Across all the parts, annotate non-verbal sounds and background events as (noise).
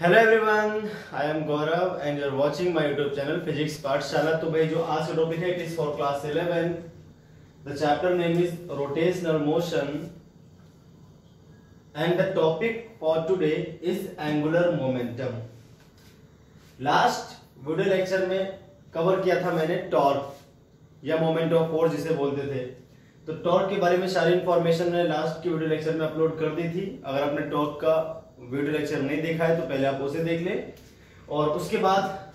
Hello everyone I am Gaurav and you are watching my YouTube channel physics Pathshala तो भाई जो आज का टॉपिक है it is for class eleven the chapter name is rotational motion and the topic for today is angular momentum last video lecture में cover किया था मैंने टॉर्क या मोमेंट ऑफ फोर्स जिसे बोलते थे तो टॉर्क के बारे में सारी इंफॉर्मेशन मैंने लास्ट की वीडियो लेक्चर में अपलोड कर दी थी अगर आपने टॉर्क का वीडियो लेक्चर नहीं देखा है तो पहले आप उसे देख ले और उसके बाद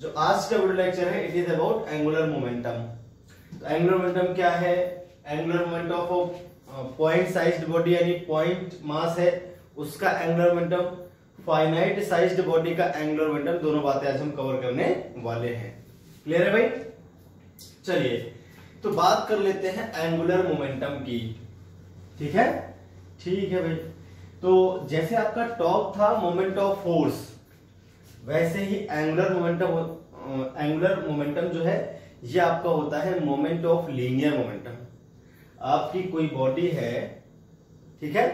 जो आज का वीडियो लेक्चर है it is about angular momentum तो एंगुलर मोमेंटम क्या है angular momentum of point size body यानी पॉइंट मास है उसका angular momentum finite size body का एंगुलर मोमेंटम दोनों बातें आज हम कवर करने वाले हैं क्लियर है भाई चलिए तो बात कर लेते हैं एंगुलर मोमेंटम की ठीक है ठीक है भाई तो जैसे आपका टॉप था मोमेंट ऑफ फोर्स वैसे ही एंगुलर मोमेंटम एंगुलर मोमेंटम जो है ये आपका होता है मोमेंट ऑफ लीनियर मोमेंटम आपकी कोई बॉडी है ठीक है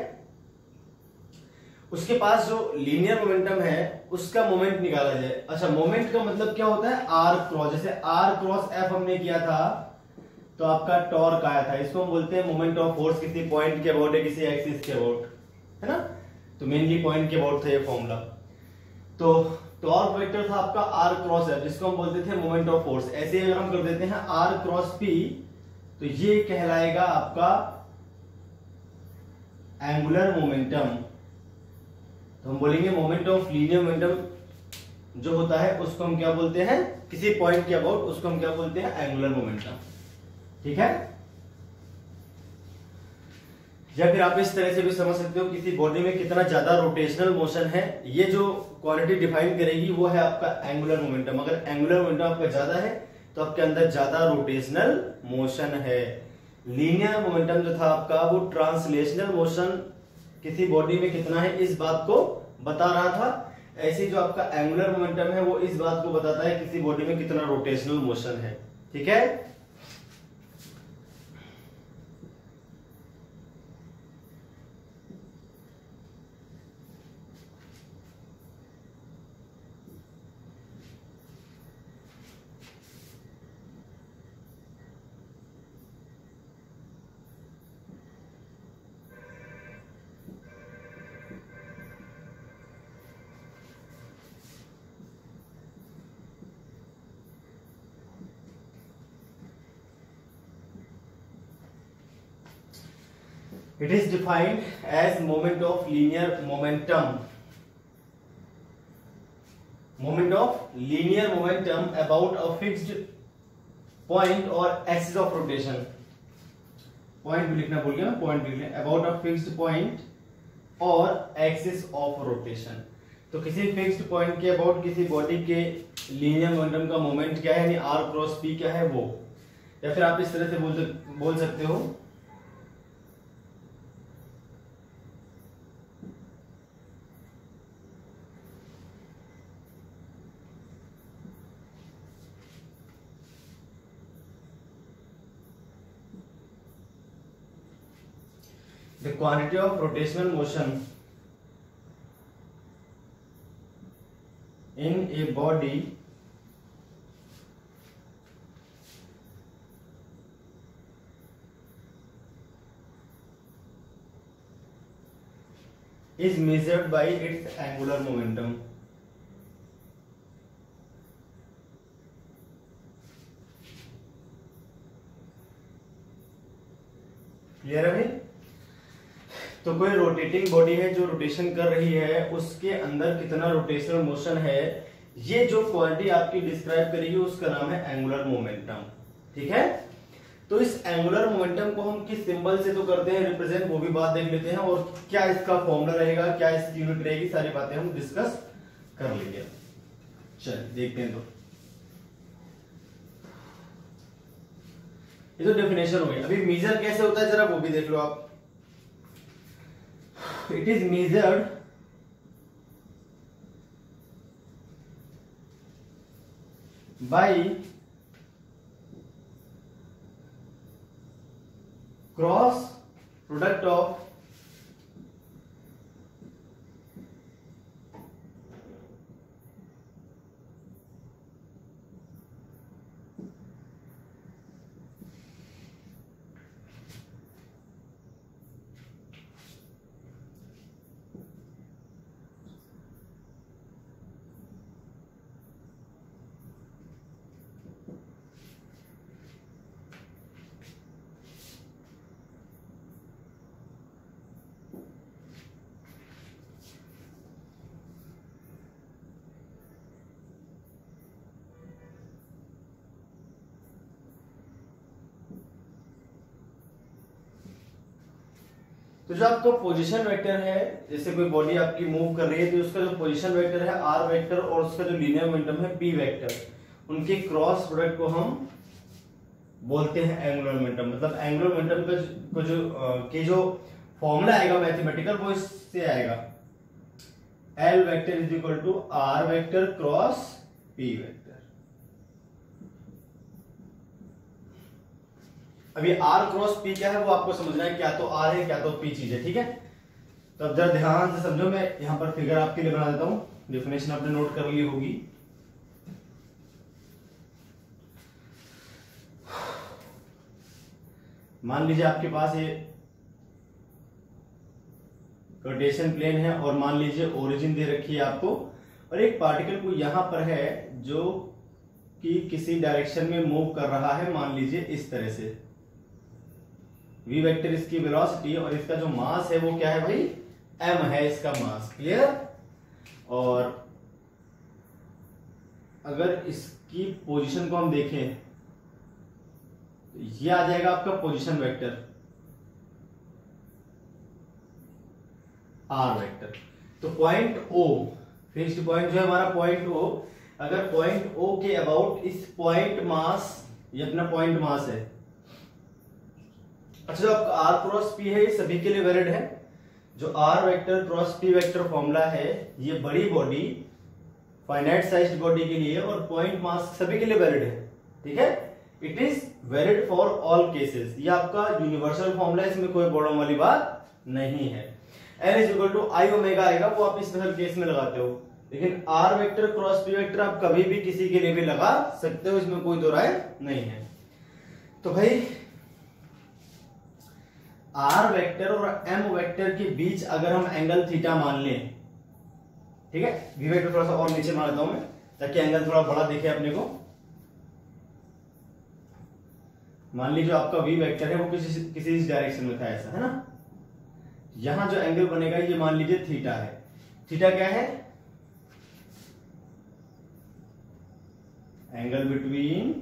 उसके पास जो लीनियर मोमेंटम है उसका मोमेंट निकाला जाए अच्छा मोमेंट का मतलब क्या होता है आर क्रॉस जैसे आर क्रॉस एफ हमने किया था तो आपका टॉर्क आया था इसको हम बोलते हैं मोमेंट ऑफ फोर्स किसी पॉइंट के अबाउट है किसी एक्सिस के अबाउट है ना तो मेनली पॉइंट के अबाउट था ये फॉर्मूला तो टॉर्क तो वेक्टर था आपका आर क्रॉस एफ जिसको हम बोलते थे मोमेंट ऑफ फोर्स ऐसे अगर हम कर देते हैं आर क्रॉस पी तो ये कहलाएगा आपका एंगुलर मोमेंटम तो हम बोलेंगे मोमेंट ऑफ लीनियर मोमेंटम जो होता है उसको हम क्या बोलते हैं किसी पॉइंट के अबाउट उसको हम क्या बोलते हैं एंगुलर मोमेंटम ठीक है या फिर आप इस तरह से भी समझ सकते हो किसी बॉडी में कितना ज्यादा रोटेशनल मोशन है ये जो क्वालिटी डिफाइन करेगी वो है आपका एंगुलर मोमेंटम अगर एंगुलर मोमेंटम आपका ज्यादा है तो आपके अंदर ज्यादा रोटेशनल मोशन है लीनियर मोमेंटम जो था आपका वो ट्रांसलेशनल मोशन किसी बॉडी में कितना है इस बात को बता रहा था ऐसे जो आपका एंगुलर मोमेंटम है वो इस बात को बताता है किसी बॉडी में कितना रोटेशनल मोशन है ठीक है it is defined as moment of linear momentum moment of linear momentum about a fixed point or axis of rotation point भी लिखना भूल गया पॉइंट भी लिखना अबाउट अ फिक्स्ड पॉइंट और एक्सिस ऑफ रोटेशन तो किसी फिक्स्ड पॉइंट के अबाउट किसी बॉडी के लीनियर मोमेंटम का मोमेंट क्या है यानी आर क्रॉस पी क्या है वो या फिर आप इस तरह से बोल सकते हो quantity of rotational motion in a body is measured by its angular momentum. Clear है भाई तो कोई रोटेटिंग बॉडी है जो रोटेशन कर रही है उसके अंदर कितना रोटेशनल मोशन है ये जो क्वालिटी आपकी डिस्क्राइब करेगी उसका नाम है एंगुलर मोमेंटम ठीक है तो इस एंगुलर मोमेंटम को हम किस सिंबल से तो करते हैं रिप्रेजेंट वो भी बात देख लेते हैं और क्या इसका फॉर्मुला रहेगा क्या इसकी यूनिट रहेगी सारी बातें हम डिस्कस कर लेंगे चल देखते हैं तो ये तो डेफिनेशन हो गया अभी मेजर कैसे होता है जरा वो भी देख लो आप it is measured by cross product of जो आपका पोजिशन वैक्टर है जैसे कोई बॉडी आपकी मूव कर रही है तो उसका जो पोजिशन वैक्टर है आर वैक्टर और उसका जो लीनियर मोमेंटम है पी वैक्टर उनके क्रॉस प्रोडक्ट को हम बोलते हैं एंगुलर मोमेंटम मतलब एंगुलर मोमेंटम का जो के जो फॉर्मूला आएगा मैथमेटिकल वो इससे आएगा l vector is equal to r vector cross p vector अभी आर क्रॉस पी क्या है वो आपको समझना है क्या तो आर है क्या तो पी चीज है ठीक है तो अब जरा ध्यान से समझो मैं यहां पर फिगर आपके लिए बना देता हूं डेफिनेशन आपने नोट कर ली होगी मान लीजिए आपके पास ये रोटेशन प्लेन है और मान लीजिए ओरिजिन दे रखी है आपको और एक पार्टिकल को यहां पर है जो कि किसी डायरेक्शन में मूव कर रहा है मान लीजिए इस तरह से वी वेक्टर इसकी वेलोसिटी और इसका जो मास है वो क्या है भाई एम है इसका मास क्लियर और अगर इसकी पोजीशन को हम देखें तो ये आ जाएगा आपका पोजीशन वेक्टर आर वेक्टर तो पॉइंट ओ फिक्स्ड पॉइंट जो है हमारा पॉइंट ओ अगर पॉइंट ओ के अबाउट इस पॉइंट मास ये अपना पॉइंट मास है अच्छा जो आपका आर क्रॉस पी है ये सभी के लिए वैलिड है जो r vector cross p vector formula है ये बड़ी बॉडी फाइनाइट साइज बॉडी के लिए और पॉइंट मास सभी के लिए वैलिड है ठीक है it is valid for all cases ये आपका यूनिवर्सल फॉर्मूला है इसमें कोई बॉडम वाली बात नहीं है n is equal to I omega आएगा वो आप स्पेशल केस में लगाते हो लेकिन r vector cross p vector आप कभी भी किसी के लिए भी लगा सकते हो इसमें कोई दो राय नहीं है तो भाई आर वेक्टर और एम वेक्टर के बीच अगर हम एंगल थीटा मान लें ठीक है वी वेक्टर थोड़ा सा और नीचे मान लेता हूं मैं ताकि एंगल थोड़ा बड़ा दिखे अपने को मान लीजिए आपका वी वेक्टर है वो किसी किसी इस डायरेक्शन में था ऐसा है ना यहां जो एंगल बनेगा ये मान लीजिए थीटा है थीटा क्या है angle between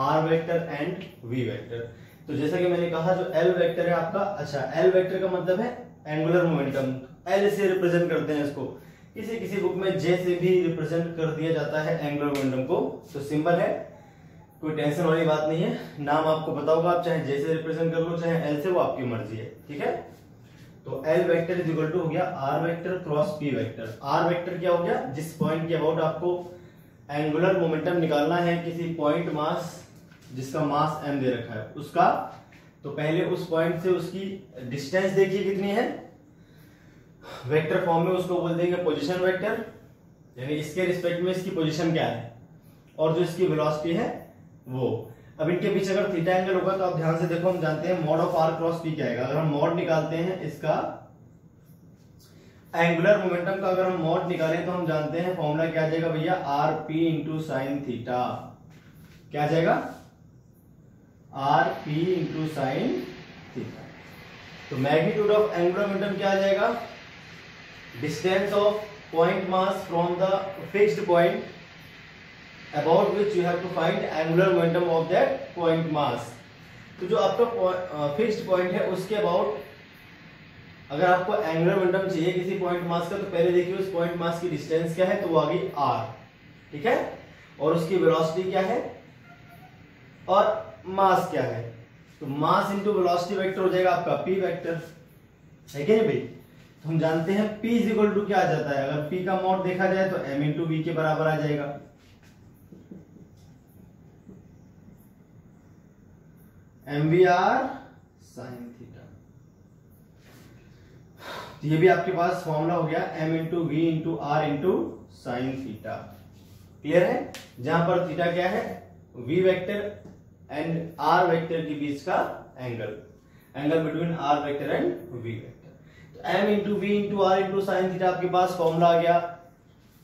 r vector and v vector तो जैसा कि मैंने कहा जो एल वेक्टर है आपका अच्छा एल वेक्टर का मतलब है एंगुलर मोमेंटम एल से रिप्रेजेंट करते हैं इसको किसी किसी बुक में जे से भी रिप्रेजेंट कर दिया जाता है एंगुलर मोमेंटम को तो सिंपल है कोई टेंशन वाली बात नहीं है नाम आपको पता आप चाहे जे से रिप्रेजेंट कर लो चाहे एल से वो आपकी मर्जी है ठीक है तो l vector is equal to हो गया r vector cross p vector r vector क्या हो गया जिस पॉइंट के अबाउट आपको एंगुलर मोमेंटम निकालना है किसी पॉइंट मास जिसका मास एम दे रखा है उसका तो पहले उस पॉइंट से उसकी डिस्टेंस देखिए कितनी है वेक्टर फॉर्म में उसको बोल देंगे पोजिशन वैक्टर यानी इसके रिस्पेक्ट में इसकी पोजिशन क्या है और जो इसकी वेलोसिटी है वो अब इनके पीछे अगर थीटा एंगल होगा तो आप ध्यान से देखो हम जानते हैं mod of r cross p क्या आएगा अगर हम मॉड निकालते हैं इसका एंगुलर मोमेंटम का अगर हम मॉड निकालें तो हम जानते हैं फॉर्मूला क्या जाएगा भैया r p into sine theta क्या जाएगा r p into sine theta तो मैग्नीट्यूड ऑफ एंगुलर मोमेंटम क्या आ जाएगा distance of point mass from the fixed point about which you have to find angular momentum of that point mass तो जो आपका fixed point है उसके about अगर आपको एंगुलर मोमेंटम चाहिए किसी पॉइंट मास का तो पहले देखिए उस पॉइंट मास की डिस्टेंस क्या है तो वो आ गई आर ठीक है और उसकी वेलोसिटी क्या है और मास क्या है तो मास इंटू वेलोसिटी वेक्टर हो जाएगा आपका पी वेक्टर है क्या भाई तो हम जानते हैं पी इज इक्वल टू क्या आ जाता है अगर पी का मोड देखा जाए तो एम इंटू बी के बराबर आ जाएगा M V R sine theta तो ये भी आपके पास फॉर्मूला हो गया M into V into R into sine theta clear है जहां पर थीटा क्या है V vector and R vector के बीच का angle angle between R vector and V vector M into V into R into sine theta आपके पास फॉर्मूला आ गया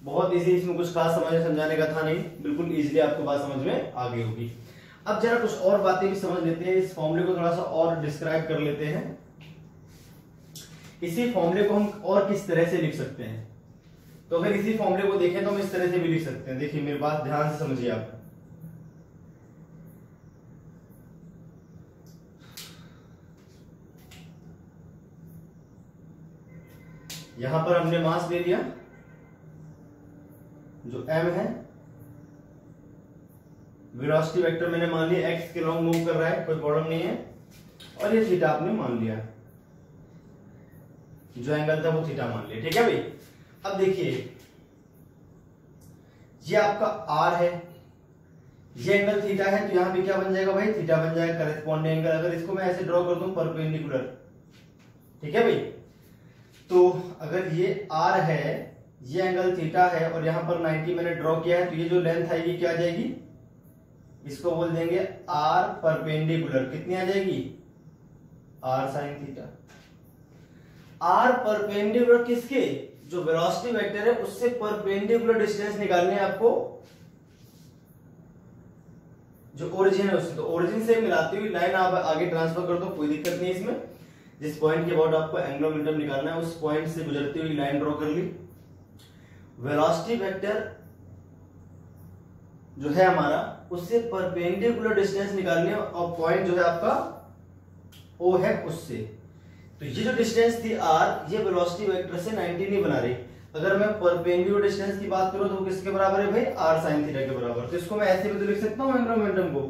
बहुत इजी इसमें कुछ खास समझने समझाने का था नहीं बिल्कुल इजीली आपको बात समझ में आ गई होगी अब जरा कुछ और बातें भी समझ लेते हैं इस फॉर्मूले को थोड़ा सा और डिस्क्राइब कर लेते हैं इसी फॉर्मूले को हम और किस तरह से लिख सकते हैं तो अगर इसी फॉर्मूले को देखें तो हम इस तरह से भी लिख सकते हैं देखिए मेरी बात ध्यान से समझिए आप यहां पर हमने मास ले लिया जो m है वेलोसिटी वेक्टर मैंने मान लिया x के लॉन्ग मूव कर रहा है कोई प्रॉब्लम नहीं है और ये थीटा आपने मान लिया जो एंगल था वो थीटा मान लिया ठीक है भाई अब देखिए ये आपका r है ये एंगल थीटा है तो यहां पे क्या बन जाएगा भाई थीटा बन जाएगा करेस्पॉन्डिंग एंगल अगर इसको मैं ऐसे ड्रॉ कर दूं परपेंडिकुलर ठीक है भाई तो अगर ये आर है ये एंगल थीटा है और यहां पर 90 मैंने ड्रॉ किया है तो ये जो लेंथ आएगी ये क्या आ जाएगी इसको बोल देंगे आर परपेंडिकुलर कितनी आ जाएगी R sine theta R perpendicular किसके जो वेलोसिटी वेक्टर है उससे परपेंडिकुलर डिस्टेंस निकालने आपको जो ओरिजिन है उससे तो ओरिजिन से मिलाती हुई लाइन आप आगे ट्रांसफर कर दो कोई दिक्कत नहीं इसमें जिस पॉइंट के अबाउट आपको एंग्लोमीटर निकालना है उस पॉइंट से गुजरती हुई लाइन ड्रॉ कर ली वेलोसिटी वेक्टर जो है हमारा उससे परपेंडिकुलर डिस्टेंस निकालनी है और पॉइंट जो है आपका ओ है उससे तो ये जो डिस्टेंस थी आर ये वेलोसिटी वेक्टर से 90 नहीं बना रही अगर मैं परपेंडिकुलर डिस्टेंस की बात करूं तो किसके बराबर है भाई आर साइन थीटा के बराबर तो इसको मैं ऐसे भी तो लिख सकता हूं एंग्लोमेंटम को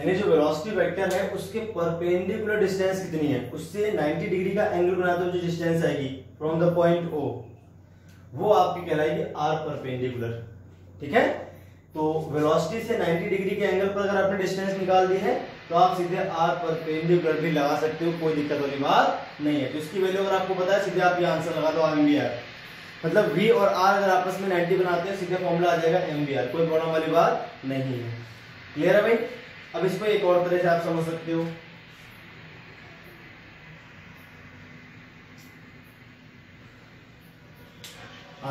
यानी जो वेलोसिटी वेक्टर है उसके परपेंडिकुलर डिस्टेंस कितनी है उससे 90 डिग्री का एंगल बनाते हुए जो डिस्टेंस आएगी फ्रॉम द पॉइंट ओ वो आपकी कहलाएगी आर परपेंडिकुलर ठीक है तो वेलोसिटी से 90 डिग्री के एंगल पर अगर आपने डिस्टेंस निकाल दी है तो आप सीधे आर परपेंडिकुलर भी लगा सकते हो कोई दिक्कत वाली बात नहीं है तो इसकी वैल्यू अगर आपको पता है सीधे आप ये आंसर लगा दो आर मतलब वी और आर अगर आपस में नाइन्टी बनाते हैं सीधे फॉर्मूला आ जाएगा एम कोई प्रॉब्लम वाली बात नहीं है क्लियर है भाई अब इसको एक और तरह से आप समझ सकते हो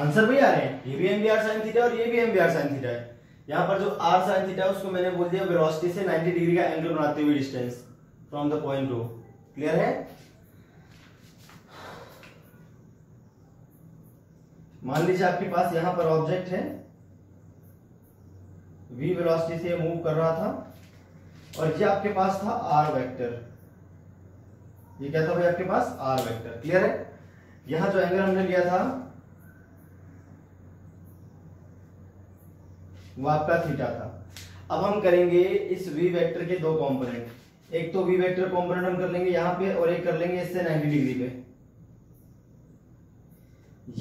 आंसर भी आ रहे हैं ये भी एमबीआर साइन थीटा और ये भी एमबीआर साइन थीटा है यहां पर जो आर साइन थीटा है उसको मैंने बोल दिया वेलोसिटी से 90 डिग्री का एंगल बनाते हुए distance from the point O clear है मान लीजिए आपके पास यहां पर ऑब्जेक्ट है वी वेलोसिटी से मूव कर रहा था और ये आपके पास था आर वैक्टर ये क्या था भाई आपके पास आर वैक्टर क्लियर है यहां जो एंगल हमने लिया था वो आपका थीटा था अब हम करेंगे इस वी वेक्टर के दो कंपोनेंट एक तो वी वेक्टर कंपोनेंट हम कर लेंगे यहां पे और एक कर लेंगे इससे 90 डिग्री पे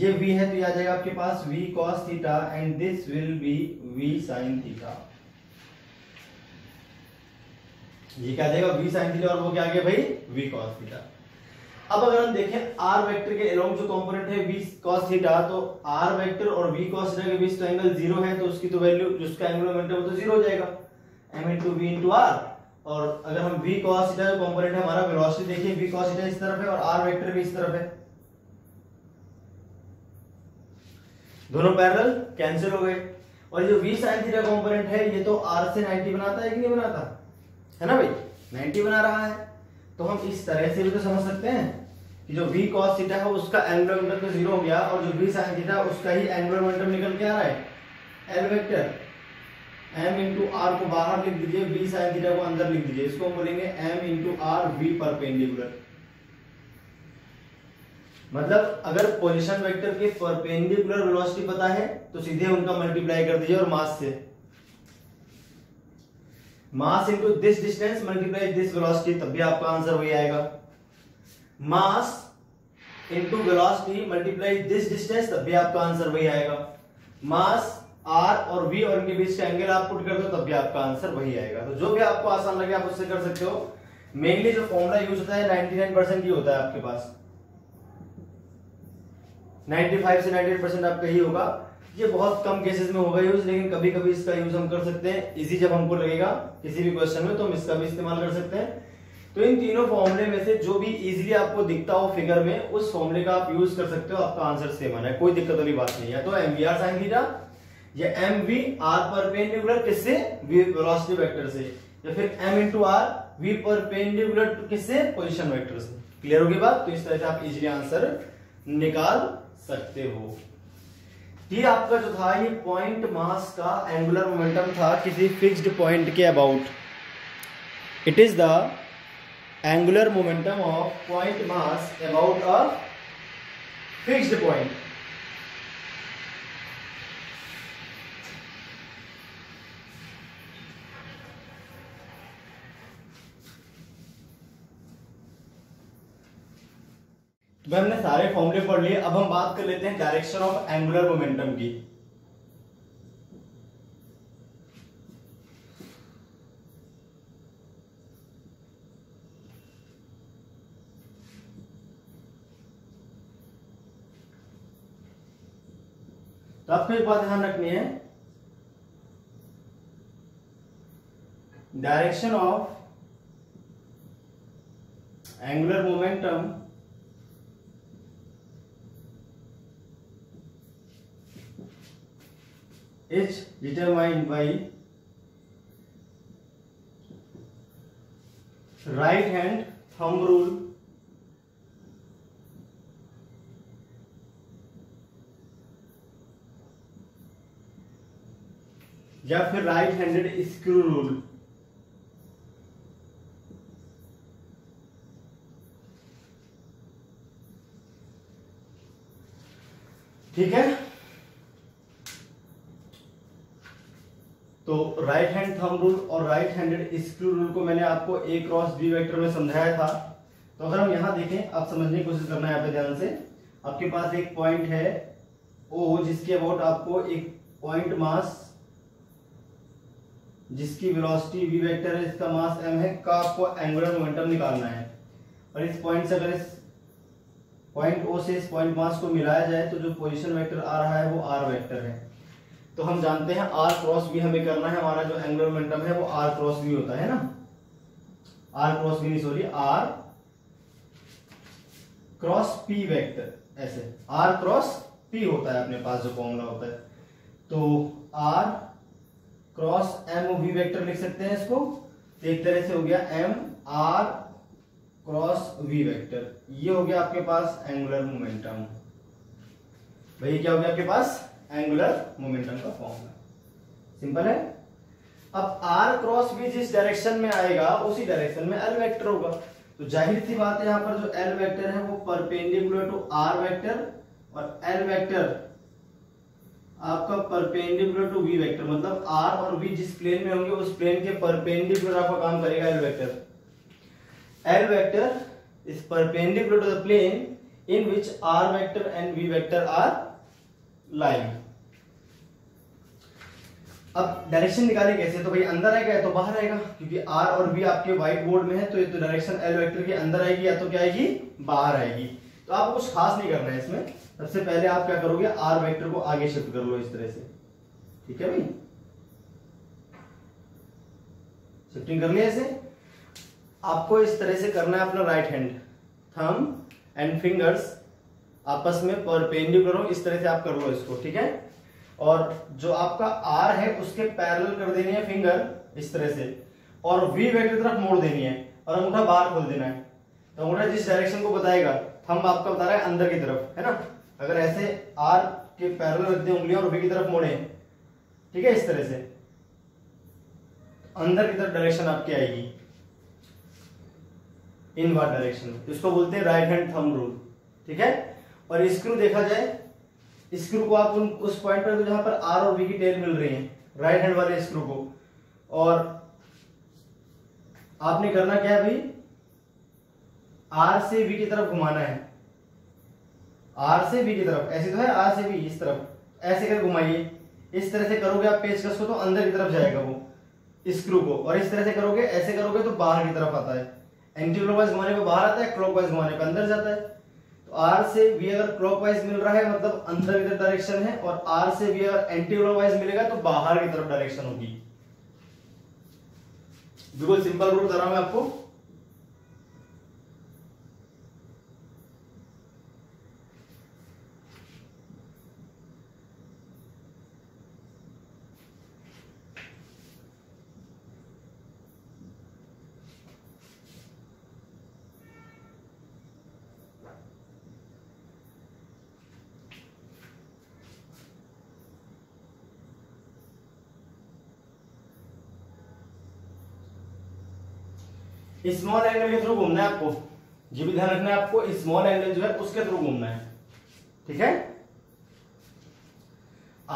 ये वी है तो यह आ जाएगा आपके पास V cos theta and this will be V sine theta ये क्या देगा वी साइन थीटा और वो क्या आ गया भाई वी कॉस थीटा अब अगर हम देखें आर वेक्टर के अलोंग जो कंपोनेंट है वी कॉस थीटा तो आर वेक्टर और वी कॉस थीटा के बीच तो एंगल जीरो है तो उसकी तो वैल्यू जिसका एंगल मोमेंटम है वो तो जीरो हो जाएगा M into V into R और अगर हम वी कॉस थीटा जो कंपोनेंट है हमारा वेलोसिटी देखिए वी कॉस थीटा इस तरफ है और आर वेक्टर भी इस तरफ है दोनों पैरल कैंसिल हो गए और जो वी साइन थीटा कॉम्पोनेंट है ये तो आर से 90 बनाता है कि नहीं बनाता है ना भाई 90 बना रहा है तो हम इस तरह से भी तो समझ सकते हैं कि जो v कॉस सीटा है उसका एंगुलर मोमेंटम तो जीरो हो गया और जो बी साइन सीटा उसका ही एंगुलर मोमेंटम निकल के आ रहा है L vector M into R को बाहर लिख दीजिए बी साइन सीटा को अंदर लिख दीजिए इसको हम बोलेंगे M into R V perpendicular मतलब अगर पोजीशन वेक्टर के परपेंडिकुलर वेलोसिटी पता है तो सीधे उनका मल्टीप्लाई कर दीजिए और मास से mass into this distance multiply this velocity तब भी आपका आंसर वही आएगा mass into velocity multiply this distance तब भी आपका आंसर वही आएगा मास आर और वी और इनके बीच का एंगल आप पुट कर दो तब भी आपका आंसर वही आएगा तो जो भी आपको आसान लगे आप उससे कर सकते हो मेनली जो फॉर्मुला यूज होता है नाइनटी नाइन परसेंट ही होता है आपके पास नाइनटी फाइव से नाइनटी परसेंट आपका ही होगा ये बहुत कम केसेस में होगा यूज लेकिन कभी कभी इसका यूज हम कर सकते हैं इजी जब हमको लगेगा किसी भी क्वेश्चन में तो हम इसका भी इस्तेमाल कर सकते हैं तो इन तीनों फॉर्मुले में से जो भी इजीली आपको दिखता हो फिगर में उस फॉर्मुले का आप यूज कर सकते हो आपका आंसर सेम आना है कोई दिक्कत वाली बात नहीं है तो M V R sine theta या एम वी आर पर पेंडिकुलर किससे वेलोसिटी वेक्टर से या फिर एम इंटू आर वी पर पेंडिकुलर किससे पोजिशन वेक्टर से क्लियर होगी बात तो इस तरह से आप इजिली आंसर निकाल सकते हो ये आपका जो था ये पॉइंट मास का एंगुलर मोमेंटम था किसी फिक्स्ड पॉइंट के about it is the angular momentum of point mass about a fixed point तो हमने सारे फॉर्मुले पढ़ लिए अब हम बात कर लेते हैं डायरेक्शन ऑफ एंगुलर मोमेंटम की तो आपको तो एक बात ध्यान रखनी है direction of angular momentum is determined by right hand thumb rule या फिर राइट हैंडेड स्क्रू रूल ठीक है तो राइट हैंड थम रूल और राइट हैंडेड स्क्रू रूल को मैंने आपको ए क्रॉस बी वेक्टर में समझाया था तो अगर हम यहां देखें आप समझने की कोशिश करना है यहाँ पे ध्यान से आपके पास एक पॉइंट है ओ जिसके अबाउट आपको एक पॉइंट मास जिसकी वेलोसिटी वी वेक्टर है इसका मास एम है का आपको एंगुलर मोमेंटम निकालना है और इस पॉइंट से अगर इस पॉइंट ओ से इस पॉइंट मास को मिलाया जाए तो जो पोजिशन वैक्टर आ रहा है वो आर वैक्टर है तो हम जानते हैं आर क्रॉस बी हमें करना है हमारा जो एंगुलर मोमेंटम है वो आर क्रॉस बी होता है ना R cross B sorry R cross P vector ऐसे आर क्रॉस पी होता है अपने पास जो फॉर्मूला होता है तो R cross M O V vector लिख सकते हैं इसको एक तरह से हो गया M R cross V vector ये हो गया आपके पास एंगुलर मोमेंटम भाई क्या हो गया आपके पास एंगुलर मोमेंटम का फॉर्म है सिंपल है अब आर क्रॉस बी जिस डायरेक्शन में आएगा उसी डायरेक्शन में एल वेक्टर होगा तो जाहिर सी बात है यहाँ पर जो एल वेक्टर है वो परपेंडिकुलर टू आर वेक्टर और एल वेक्टर आपका परपेंडिकुलर टू वी वेक्टर मतलब आर और वी जिस प्लेन में होंगे उस प्लेन के परपेंडिकुलर आपका काम करेगा L vector L vector is perpendicular to the plane in which R vector and V vector are line अब डायरेक्शन निकाले कैसे तो भाई अंदर आएगा या तो बाहर आएगा क्योंकि आर और बी आपके व्हाइट बोर्ड में है तो ये तो डायरेक्शन एल वेक्टर के अंदर आएगी या तो क्या आएगी बाहर आएगी तो आपको कुछ खास नहीं करना है इसमें सबसे पहले आप क्या करोगे आर वेक्टर को आगे शिफ्ट कर लो इस तरह से ठीक है भाई शिफ्टिंग कर लिया इसे आपको इस तरह से करना है अपना right hand thumb and fingers आपस में परपेंडिकुलर हो इस तरह से आप कर लो इसको ठीक है और जो आपका आर है उसके पैरेलल कर देनी है फिंगर इस तरह से और वी वे की तरफ मोड़ देनी है और अंगूठा बाहर खोल देना है तो अंगूठा जिस डायरेक्शन को बताएगा हम आपका बता रहे हैं अंदर की तरफ है ना अगर ऐसे आर के पैरल रख उंगलियां और वी की तरफ मोड़े ठीक है इस तरह से अंदर की तरफ डायरेक्शन आपकी आएगी इनवर्ड डायरेक्शन इसको बोलते हैं राइट हैंड थंब रूल ठीक है और स्क्रू देखा जाए स्क्रू को आप उन उस पॉइंट पर जहां पर आर और वी की टेल मिल रही है राइट हैंड वाले स्क्रू को और आपने करना क्या है भाई आर से वी की तरफ घुमाना है आर से वी की तरफ ऐसे तो है आर से वी इस तरफ ऐसे कर घुमाइए इस तरह से करोगे आप पेचकस को तो अंदर की तरफ जाएगा वो स्क्रू को और इस तरह से करोगे ऐसे करोगे तो बाहर की तरफ आता है एंटी क्लॉकवाइज घुमाने पर बाहर आता है क्लॉकवाइज घुमाने पर अंदर जाता है तो आर से वी अगर क्लॉकवाइज मिल रहा है मतलब अंदर की तरफ डायरेक्शन है और आर से वी अगर एंटी क्लॉकवाइज मिलेगा तो बाहर की तरफ डायरेक्शन होगी बिल्कुल सिंपल रूल बता रहा हूं मैं आपको स्मॉल एंगल के थ्रू घूमना है आपको जी भी ध्यान रखना है आपको स्मॉल एंगल जो है उसके थ्रू घूमना है ठीक है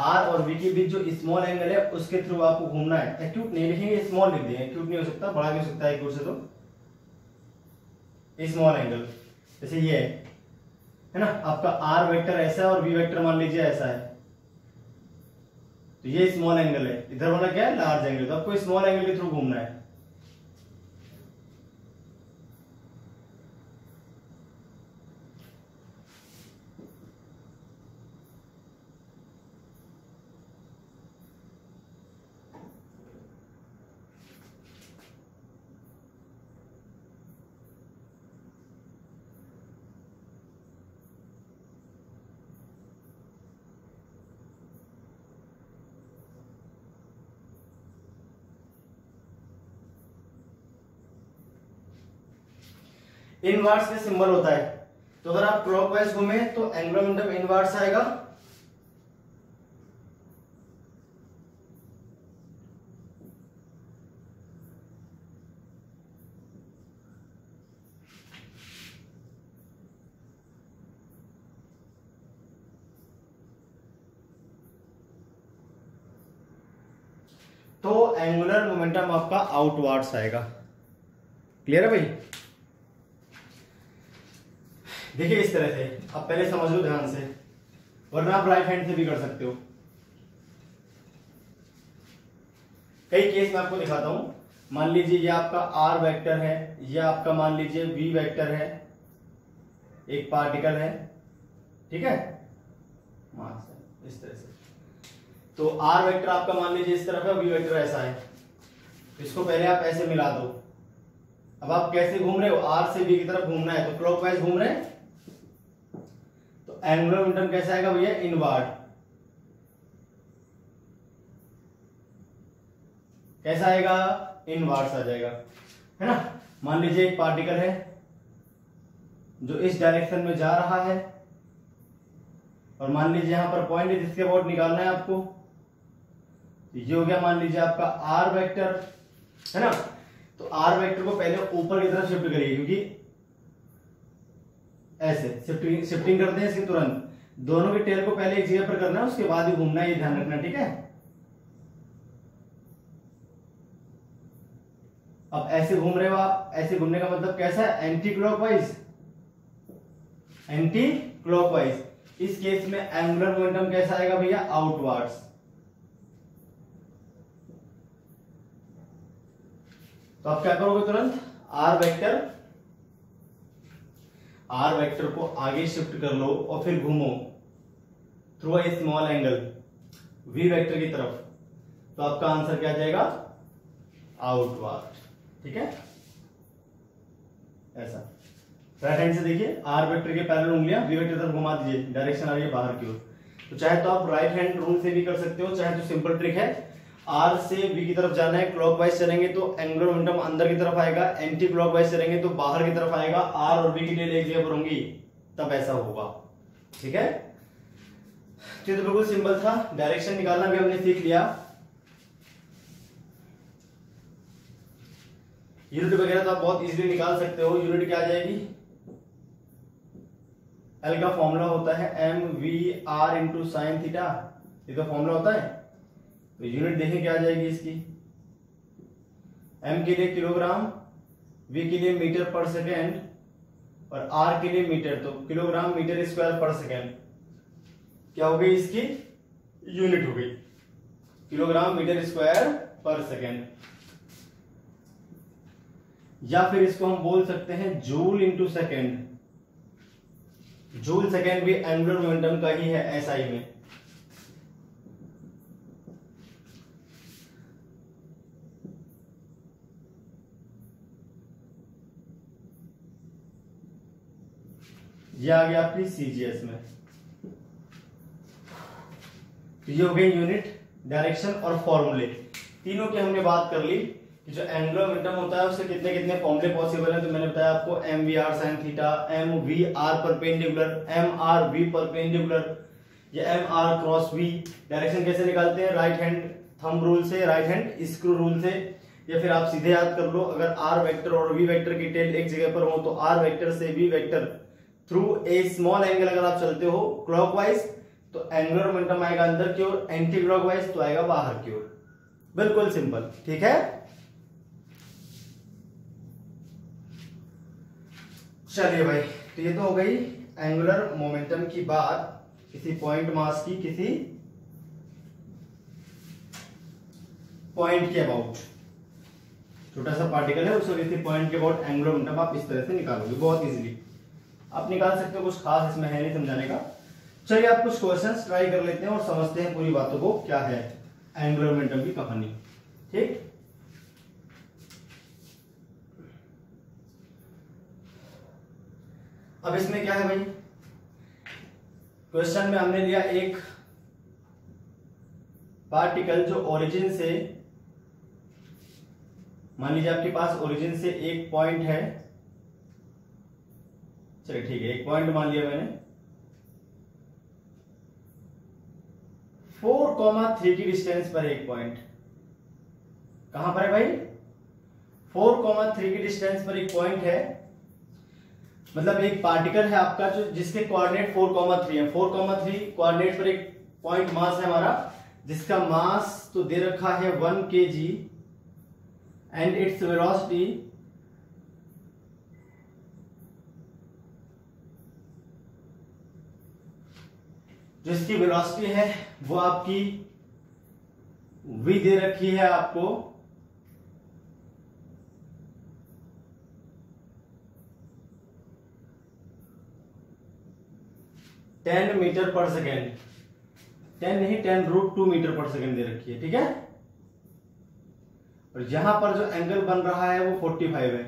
आर और वी के बीच जो स्मॉल एंगल है उसके थ्रू आपको घूमना है एक्यूट नहीं लिखेंगे स्मॉल लिख देंगे एक्यूट नहीं हो सकता बड़ा भी हो सकता है एक्यूट से तो स्मॉल एंगल जैसे ये है है ना आपका आर वेक्टर ऐसा है और वी वेक्टर मान लीजिए ऐसा है तो ये स्मॉल एंगल है इधर वाला क्या है लार्ज एंगल तो आपको स्मॉल एंगल के थ्रू घूमना है इनवर्स के सिंबल होता है तो अगर आप क्लॉकवाइज घूमे तो एंग्लो मोमेंटम इनवर्स आएगा तो एंगुलर मोमेंटम आपका आउटवर्ड्स आएगा क्लियर है भाई देखिए इस तरह से अब पहले समझ लो ध्यान से वरना आप राइट हैंड से भी कर सकते हो कई केस में आपको दिखाता हूं मान लीजिए ये आपका आर वेक्टर है ये आपका मान लीजिए वी वेक्टर है एक पार्टिकल है ठीक है हाँ, इस तरह से तो आर वेक्टर आपका मान लीजिए इस तरफ है वी वेक्टर ऐसा है इसको पहले आप ऐसे मिला दो अब आप कैसे घूम रहे हो आर से बी की तरफ घूमना है तो क्लॉकवाइज घूम रहे हैं एंगुलर मोमेंटम कैसा आएगा भैया इनवर्ड कैसा आएगा इनवर्ड आ जाएगा है ना मान लीजिए एक पार्टिकल है जो इस डायरेक्शन में जा रहा है और मान लीजिए यहां पर पॉइंट जिसके अबाउट निकालना है आपको ये हो गया मान लीजिए आपका आर वेक्टर है ना तो आर वेक्टर को पहले ऊपर की तरफ शिफ्ट करिए क्योंकि ऐसे शिफ्टिंग शिफ्टिंग करते हैं इसके तुरंत दोनों के टेल को पहले एक जगह पर करना है उसके बाद ही घूमना है ये ध्यान रखना ठीक है अब ऐसे घूम रहे हो आप ऐसे घूमने का मतलब कैसा है एंटी क्लॉकवाइज एंटी क्लॉकवाइज इस केस में एंगुलर मोमेंटम कैसा आएगा भैया आउटवर्ड्स तो आप क्या करोगे तुरंत आर वेक्टर आर वेक्टर को आगे शिफ्ट कर लो और फिर घूमो through a small angle V vector की तरफ तो आपका आंसर क्या जाएगा आउटवर्ड ठीक है ऐसा राइट हैंड से देखिए आर वेक्टर के पैरल उंगलियां वी वेक्टर तरफ घुमा दीजिए डायरेक्शन आ रही है बाहर की ओर तो चाहे तो आप राइट हैंड रूल से भी कर सकते हो चाहे तो सिंपल ट्रिक है आर से वी की तरफ जाना है क्लॉक वाइज चलेंगे तो एंगुलर मोमेंटम अंदर की तरफ आएगा एंटी क्लॉक वाइज चलेंगे तो बाहर की तरफ आएगा आर और बी की डेल एक जगह तब ऐसा होगा ठीक है तो, तो बिल्कुल सिंपल था डायरेक्शन निकालना भी हमने सीख लिया यूनिट वगैरह तो आप बहुत इजीली निकाल सकते हो यूनिट क्या आ जाएगी एल का फॉर्मूला होता है M V R into sine theta इसका फॉर्मूला होता है तो यूनिट देखें क्या आ जाएगी इसकी एम के लिए किलोग्राम वी के लिए मीटर पर सेकेंड और आर के लिए मीटर तो kilogram metre square per second क्या हो गई इसकी यूनिट हो गई kilogram metre square per second या फिर इसको हम बोल सकते हैं joule into second joule second भी एंगुलर मोमेंटम का ही है एसआई में ये आ गया अपनी सीजीएस में तो ये हो गई यूनिट डायरेक्शन और फॉर्मूले तीनों की हमने बात कर ली कि जो एंग्लोमेंटम होता है उससे कितने कितने फॉर्मूले पॉसिबल हैं तो मैंने बताया आपको M V R sine theta M V R पर पेंडिकुलर एम आर वी पर पेंडिकुलर या M R cross V direction कैसे निकालते हैं राइट हैंड थंब रूल से राइट हैंड स्क्रू रूल से या फिर आप सीधे याद कर लो अगर आर वैक्टर और वी वैक्टर की टेल एक जगह पर हो तो आर वैक्टर से V vector through a small angle अगर आप चलते हो क्लॉकवाइज तो एंगुलर मोमेंटम आएगा अंदर की ओर एंटी क्लॉकवाइज तो आएगा बाहर की ओर बिल्कुल सिंपल ठीक है चलिए भाई तो ये तो हो गई एंगुलर मोमेंटम की बात किसी पॉइंट मास की किसी पॉइंट के अबाउट छोटा सा पार्टिकल है उसको किसी पॉइंट के अबाउट एंगुलर मोमेंटम आप इस तरह से निकालोगे बहुत इजीली आप निकाल सकते हो कुछ खास इसमें है नहीं समझाने का चलिए आप कुछ क्वेश्चंस ट्राई कर लेते हैं और समझते हैं पूरी बातों को क्या है एंग्लोमेंटम की कहानी ठीक अब इसमें क्या है भाई क्वेश्चन में हमने लिया एक पार्टिकल जो ओरिजिन से मान लीजिए आपके पास ओरिजिन से एक पॉइंट है चलिए ठीक है एक पॉइंट मान लिया मैंने फोर कॉमा थ्री की डिस्टेंस पर एक पॉइंट कहां पर है भाई फोर कॉमा थ्री की डिस्टेंस पर एक पॉइंट है मतलब एक पार्टिकल है आपका जो जिसके कोऑर्डिनेट फोर कॉमा थ्री है फोर कॉमा थ्री कोऑर्डिनेट पर एक पॉइंट मास है हमारा जिसका मास तो दे रखा है one K G and its velocity जिसकी वेलोसिटी है वो आपकी वी दे रखी है आपको ten metre per second ten नहीं ten root two metre per second दे रखी है ठीक है और यहां पर जो एंगल बन रहा है वो फोर्टी फाइव है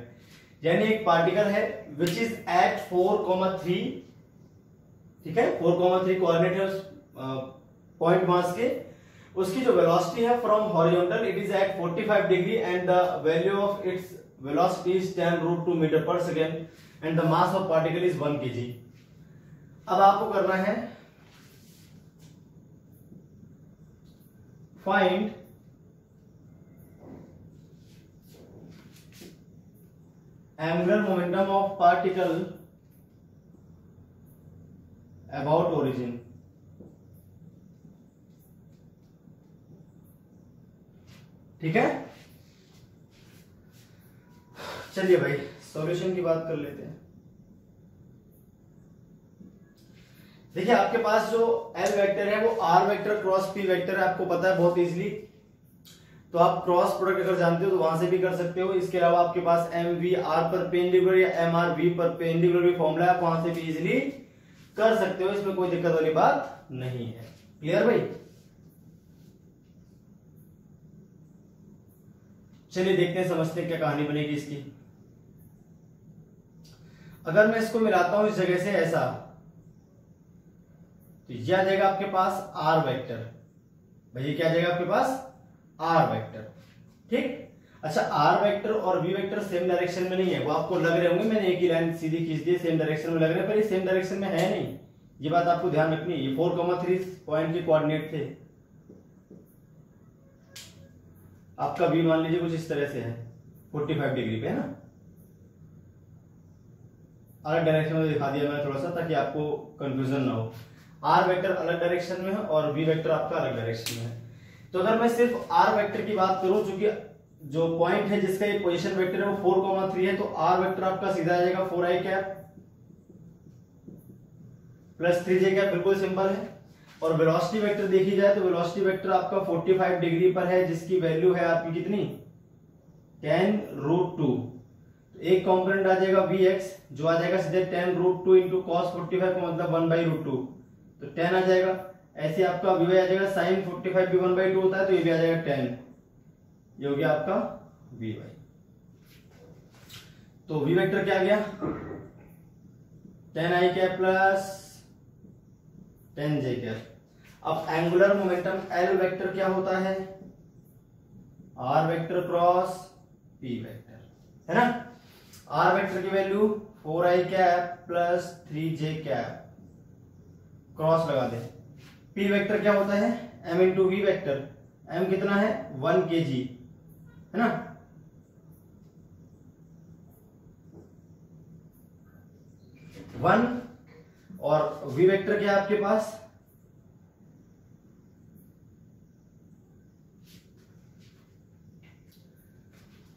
यानी एक पार्टिकल है which is at four comma three ठीक है फोर कॉमन थ्री कोऑर्डिनेट है पॉइंट मास के उसकी जो वेलोसिटी है from horizontal it is at 45 degree and the value of its velocity is ten root two metre per second and the mass of particle is 1 kg अब आपको करना है find angular momentum of particle about origin ठीक है चलिए भाई solution की बात कर लेते हैं देखिए आपके पास जो एल वेक्टर है वो R vector cross P vector है आपको पता है बहुत इजीली तो आप क्रॉस प्रोडक्ट अगर जानते हो तो वहां से भी कर सकते हो इसके अलावा आपके पास एम वी आर पर पेंडिकुलर या एम आर वी पर पेंडिकुलर भी फॉर्मूला है आप वहां से भी इजिली कर सकते हो इसमें कोई दिक्कत वाली बात नहीं है क्लियर भाई चलिए देखते हैं समझते हैं क्या कहानी बनेगी इसकी अगर मैं इसको मिलाता हूं इस जगह से ऐसा तो यह आ जाएगा आपके पास आर वेक्टर भैया क्या आ जाएगा आपके पास आर वेक्टर ठीक अच्छा आर वेक्टर और वी वेक्टर सेम डायरेक्शन में नहीं है वो आपको लग रहे होंगे मैंने एक ही लाइन सीधी खींच दी सेम डायरेक्शन में लग रहे पर ये सेम डायरेक्शन में है नहीं ये बात आपको ध्यान रखनी है ये फोर कॉमा थ्री पॉइंट के कोऑर्डिनेट थे आपका वी मान लीजिए कुछ इस तरह से है फोर्टी फाइव डिग्री पे है ना अलग डायरेक्शन में दिखा दिया मैंने थोड़ा सा ताकि आपको कंफ्यूजन ना हो आर वेक्टर अलग डायरेक्शन में है और वी वेक्टर आपका अलग डायरेक्शन में है तो अगर मैं सिर्फ आर वेक्टर की बात करूं चूंकि जो पॉइंट है जिसका ये पोजिशन वेक्टर है वो फोर कॉमा थ्री है तो आर वेक्टर आपका सीधा आ जाएगा four I cap plus three J cap बिल्कुल सिंपल है और वेलोसिटी वेक्टर देखी जाए तो वेलोसिटी वेक्टर आपका 45 डिग्री पर है जिसकी वैल्यू है आपकी कितनी टेन रूट टू एक कॉम्पोनेंट आ जाएगा वी एक्स जो आ जाएगा सीधे ten root two into cos forty five का मतलब वन बाई रूट टू तो टेन आ जाएगा ऐसे आपका वी आ जाएगा साइन फोर्टी फाइव भी वन बाई टू होता है तो ये भी आ जाएगा टेन ये हो गया आपका वी वाई तो वी वेक्टर क्या गया ten I cap plus ten J cap अब एंगुलर मोमेंटम एल वेक्टर क्या होता है R vector cross P vector है ना आर वेक्टर की value four I cap plus three J cap cross लगा दे पी वेक्टर क्या होता है M into V vector M कितना है वन के जी है ना वन और वी वेक्टर क्या है आपके पास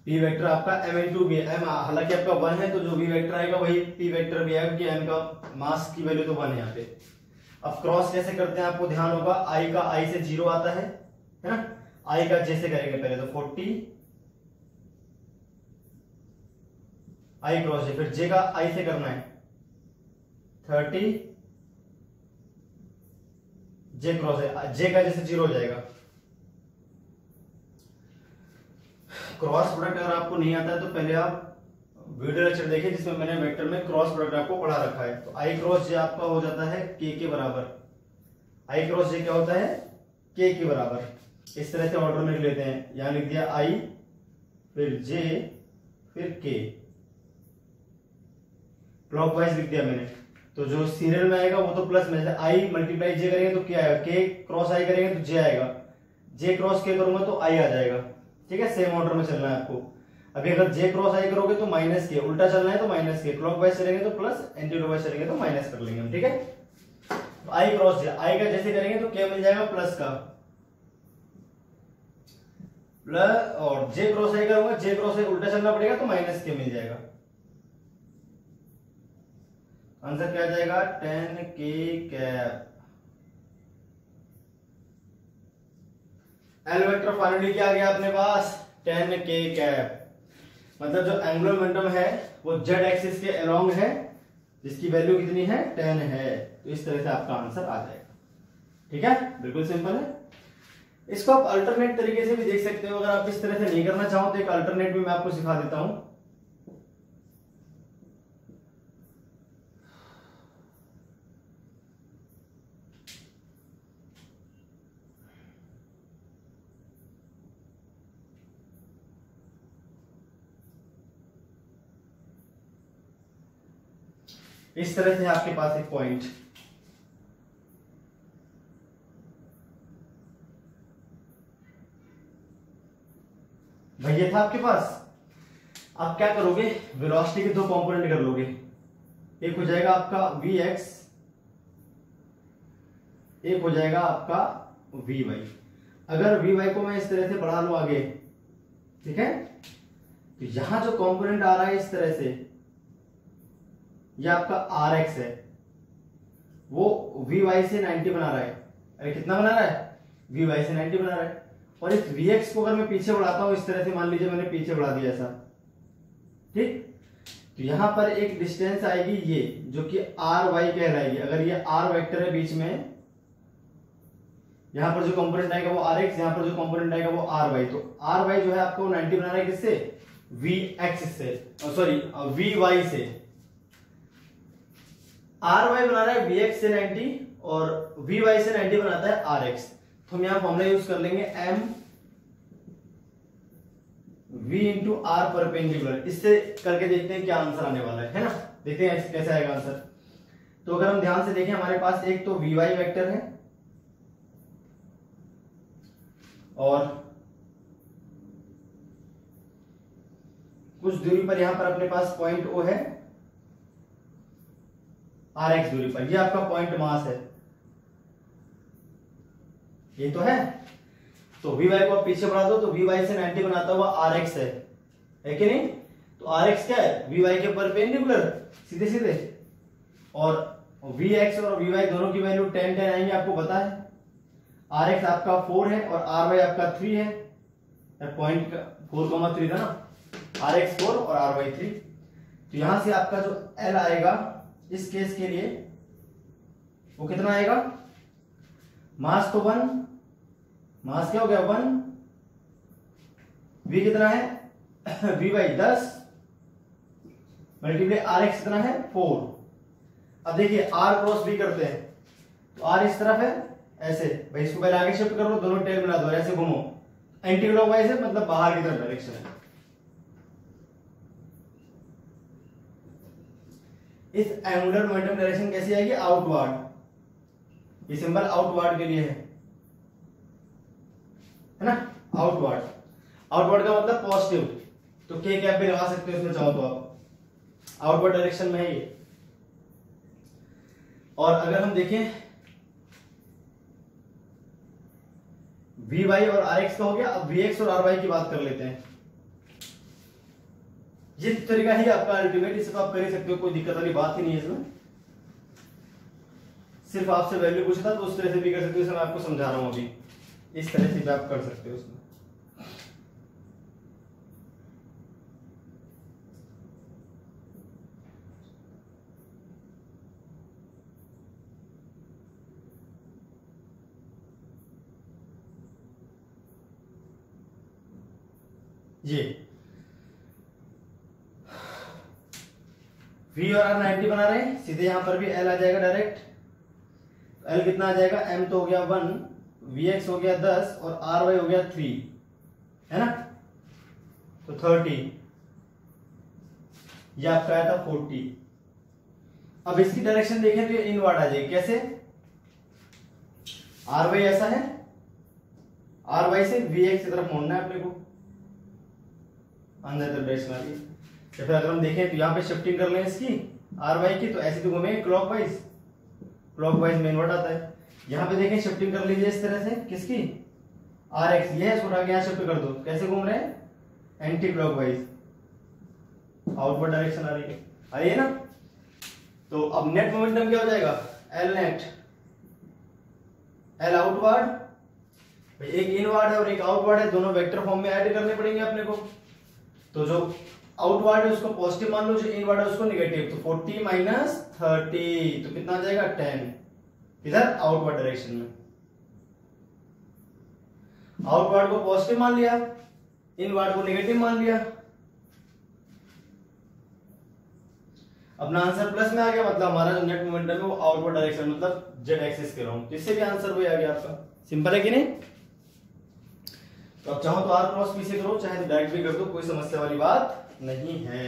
पी वेक्टर आपका एम टू बी एम हालांकि आपका वन है तो जो वी वेक्टर आएगा वही पी वेक्टर भी है क्योंकि एम का मास की वैल्यू तो वन है यहाँ पे अब क्रॉस कैसे करते हैं आपको ध्यान होगा आई का आई से जीरो आता है है ना आई का जैसे करेंगे पहले तो फोर्टी आई क्रॉस जे फिर जे का आई से करना है थर्टी जे क्रॉस है जे का जैसे जीरो हो जाएगा क्रॉस प्रोडक्ट अगर आपको नहीं आता है तो पहले आप वीडियो लेक्चर देखिए जिसमें मैंने वेक्टर में क्रॉस प्रोडक्ट आपको पढ़ा रखा है तो आई क्रॉस जे आपका हो जाता है के के बराबर आई क्रॉस जे क्या होता है के के बराबर इस तरह से ऑर्डर में लिख लेते हैं यहां लिख दिया आई फिर जे फिर के क्लॉक वाइज लिख दिया मैंने तो जो सीरियल में आएगा वो तो प्लस में आई मल्टीप्लाई जे करेंगे तो क्या आएगा के क्रॉस आई करेंगे तो जे आएगा जे क्रॉस के करूंगा तो आई आ जाएगा ठीक है सेम ऑर्डर में चलना है आपको अभी अगर जे क्रॉस आई करोगे तो माइनस के उल्टा चलना है तो माइनस के क्लॉक वाइज चलेंगे तो प्लस एंटी वाइज चलेंगे तो माइनस कर लेंगे हम ठीक है तो आई क्रॉस जे आई का जैसे करेंगे तो क्या मिल जाएगा प्लस का प्लस और जे क्रॉस आई करूंगा जे क्रॉस आई उल्टा चलना पड़ेगा तो माइनस के मिल जाएगा आंसर क्या आ जाएगा टेन के कैप एल वेक्टर क्या आ गया अपने पास टेन के कैप मतलब जो एंगुलर मोमेंटम है वो जेड एक्सिस के अलोंग है जिसकी वैल्यू कितनी है टेन है तो इस तरह से आपका आंसर आ जाएगा ठीक है बिल्कुल सिंपल है इसको आप अल्टरनेट तरीके से भी देख सकते हो अगर आप इस तरह से नहीं करना चाहो तो एक अल्टरनेट भी मैं आपको सिखा देता हूं इस तरह से आपके पास एक पॉइंट भैया था आपके पास आप क्या करोगे वेलोसिटी के दो कंपोनेंट कर लोगे एक हो जाएगा आपका वी एक्स एक हो जाएगा आपका वी वाई अगर वी वाई को मैं इस तरह से बढ़ा लू आगे ठीक है तो यहां जो कंपोनेंट आ रहा है इस तरह से ये आपका आर एक्स है वो वी वाई से 90 बना रहा है अरे कितना बना रहा है वी वाई से 90 बना रहा है और इस वी एक्स को अगर मैं पीछे बढ़ाता हूं इस तरह से मान लीजिए मैंने पीछे बढ़ा दिया ऐसा ठीक तो यहां पर एक डिस्टेंस आएगी ये जो कि आर वाई कहलाएगी अगर ये आर वैक्टर है बीच में यहां पर जो कंपोनेंट आएगा वो आर एक्स यहां पर जो कंपोनेंट आएगा वो आर वाई तो आर वाई जो है आपको 90 बना रहा है किससे वी एक्स से सॉरी वी वाई से आर वाई बना रहा है वी एक्स से नाइनटी और वी वाई से नाइनटी बनाता है आर एक्स तो हम यहां फॉर्मला यूज कर लेंगे M V into R perpendicular इससे करके देखते हैं क्या आंसर आने वाला है है ना देखते हैं कैसे आएगा आंसर तो अगर हम ध्यान से देखें हमारे पास एक तो वी वाई वैक्टर है और कुछ दूरी पर यहां पर अपने पास पॉइंट ओ है आर एक्स दूरी पर ये आपका पॉइंट मास है ये तो है तो वी वाई को आप पीछे बढ़ा दो तो वी वाई से 90 बनाता हुआ आर एक्स है है कि नहीं तो आर एक्स क्या है वी वाई के परपेंडिकुलर सीधे सीधे और वी एक्स और वी वाई दोनों की वैल्यू टेन टेन आएंगे आपको पता है आर एक्स आपका फोर है और आर वाई आपका थ्री है पॉइंट फोर कॉमा थ्री था ना आर एक्स फोर और आर वाई थ्री तो यहां से आपका जो एल आएगा इस केस के लिए वो कितना आएगा मास तो वन मास क्या हो गया वन वी कितना है वी (coughs) बाई दस मल्टीप्ले आर एक्स कितना है फोर अब देखिए आर क्रॉस बी करते हैं तो आर इस तरफ है ऐसे भाई इसको पहले आगे शिफ्ट करो दोनों टेल मिला दो ऐसे घूमो एंटी है मतलब बाहर की तरफ डायरेक्शन है इस एंगुलर मोमेंटम डायरेक्शन कैसी आएगी आउटवर्ड ये सिंबल आउटवर्ड के लिए है है ना आउटवर्ड आउटवर्ड का मतलब पॉजिटिव तो के कैप भी लगा सकते हो इसमें चाहो तो आप आउटवर्ड डायरेक्शन में है ये और अगर हम देखें वी वाई और आर एक्स का हो गया अब वी एक्स और आर वाई की बात कर लेते हैं ये तरीका ही आपका अल्टीमेट इसको तो आप कर ही सकते हो कोई दिक्कत वाली बात ही नहीं है इसमें सिर्फ आपसे वैल्यू पूछा था तो उस तरह से भी कर सकते हो इसमें आपको समझा रहा हूं अभी इस तरह से भी आप कर सकते हो उसमें yeah. वी और आर 90 बना रहे हैं सीधे यहां पर भी एल आ जाएगा डायरेक्ट एल कितना आ जाएगा एम तो हो गया वन वी एक्स हो गया दस और आर वाई हो गया थ्री है ना तो थर्टी या आपका आया था फोर्टी अब इसकी डायरेक्शन देखें तो ये इनवर्ड आ जाएगी कैसे आर वाई ऐसा है आर वाई से वी एक्स की तरफ मोड़ना है अपने को अंदर तरफ डायरेक्शन आ गई तो फिर अगर हम देखें तो यहाँ पे शिफ्टिंग कर लें इसकी आर वाई की तो ऐसी तो घूमेंगे क्लॉक वाइज क्लॉक वाइज में इन्वर्ट आता है यहाँ पे देखें शिफ्टिंग कर लीजिए इस तरह से किसकी आर एक्स ये है उठा यहाँ शिफ्ट कर दो कैसे घूम रहे हैं anti clock wise outward direction आ रही है आइए ना तो अब नेट मोमेंटम क्या हो जाएगा एल नेट एल आउटवर्ड एक इनवर्ड है और एक आउटवर्ड है दोनों वेक्टर फॉर्म में ऐड करने पड़ेंगे अपने को तो जो आउटवर्ड है उसको पॉजिटिव मान लो जो इनवर्ड है उसको निगेटिव तो फोर्टी माइनस थर्टी तो कितना आ जाएगा टेन इधर आउटवर्ड डायरेक्शन में आउटवर्ड को पॉजिटिव मान लिया इनवर्ड को निगेटिव मान लिया अपना आंसर प्लस में आ गया मतलब हमारा जो नेट मोमेंटम है वो आउटवर्ड डायरेक्शन मतलब जेड एक्सिस के रहा इससे भी आंसर वही आ गया आपका सिंपल है कि नहीं तो आप चाहो तो आर क्रॉस पी से करो चाहे डायरेक्ट तो भी कर दो कोई समस्या वाली बात नहीं है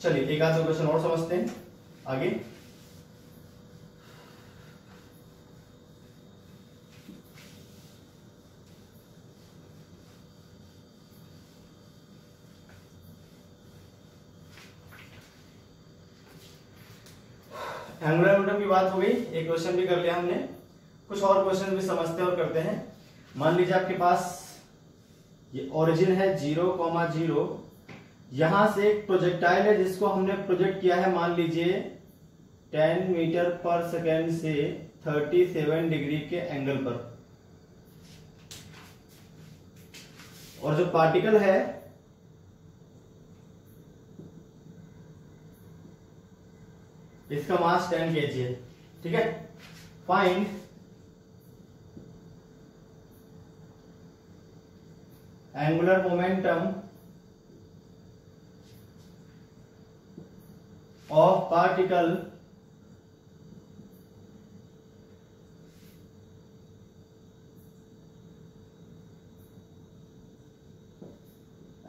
चलिए एक आध क्वेश्चन और समझते हैं आगे एंगुलर की बात हो गई एक क्वेश्चन भी कर लिया हमने कुछ और क्वेश्चन भी समझते हैं और करते हैं मान लीजिए आपके पास ये ओरिजिन है जीरो कॉमा जीरो यहां से एक प्रोजेक्टाइल है जिसको हमने प्रोजेक्ट किया है मान लीजिए 10 मीटर पर सेकेंड से 37 डिग्री के एंगल पर और जो पार्टिकल है इसका मास 10 के है ठीक है find angular momentum of particle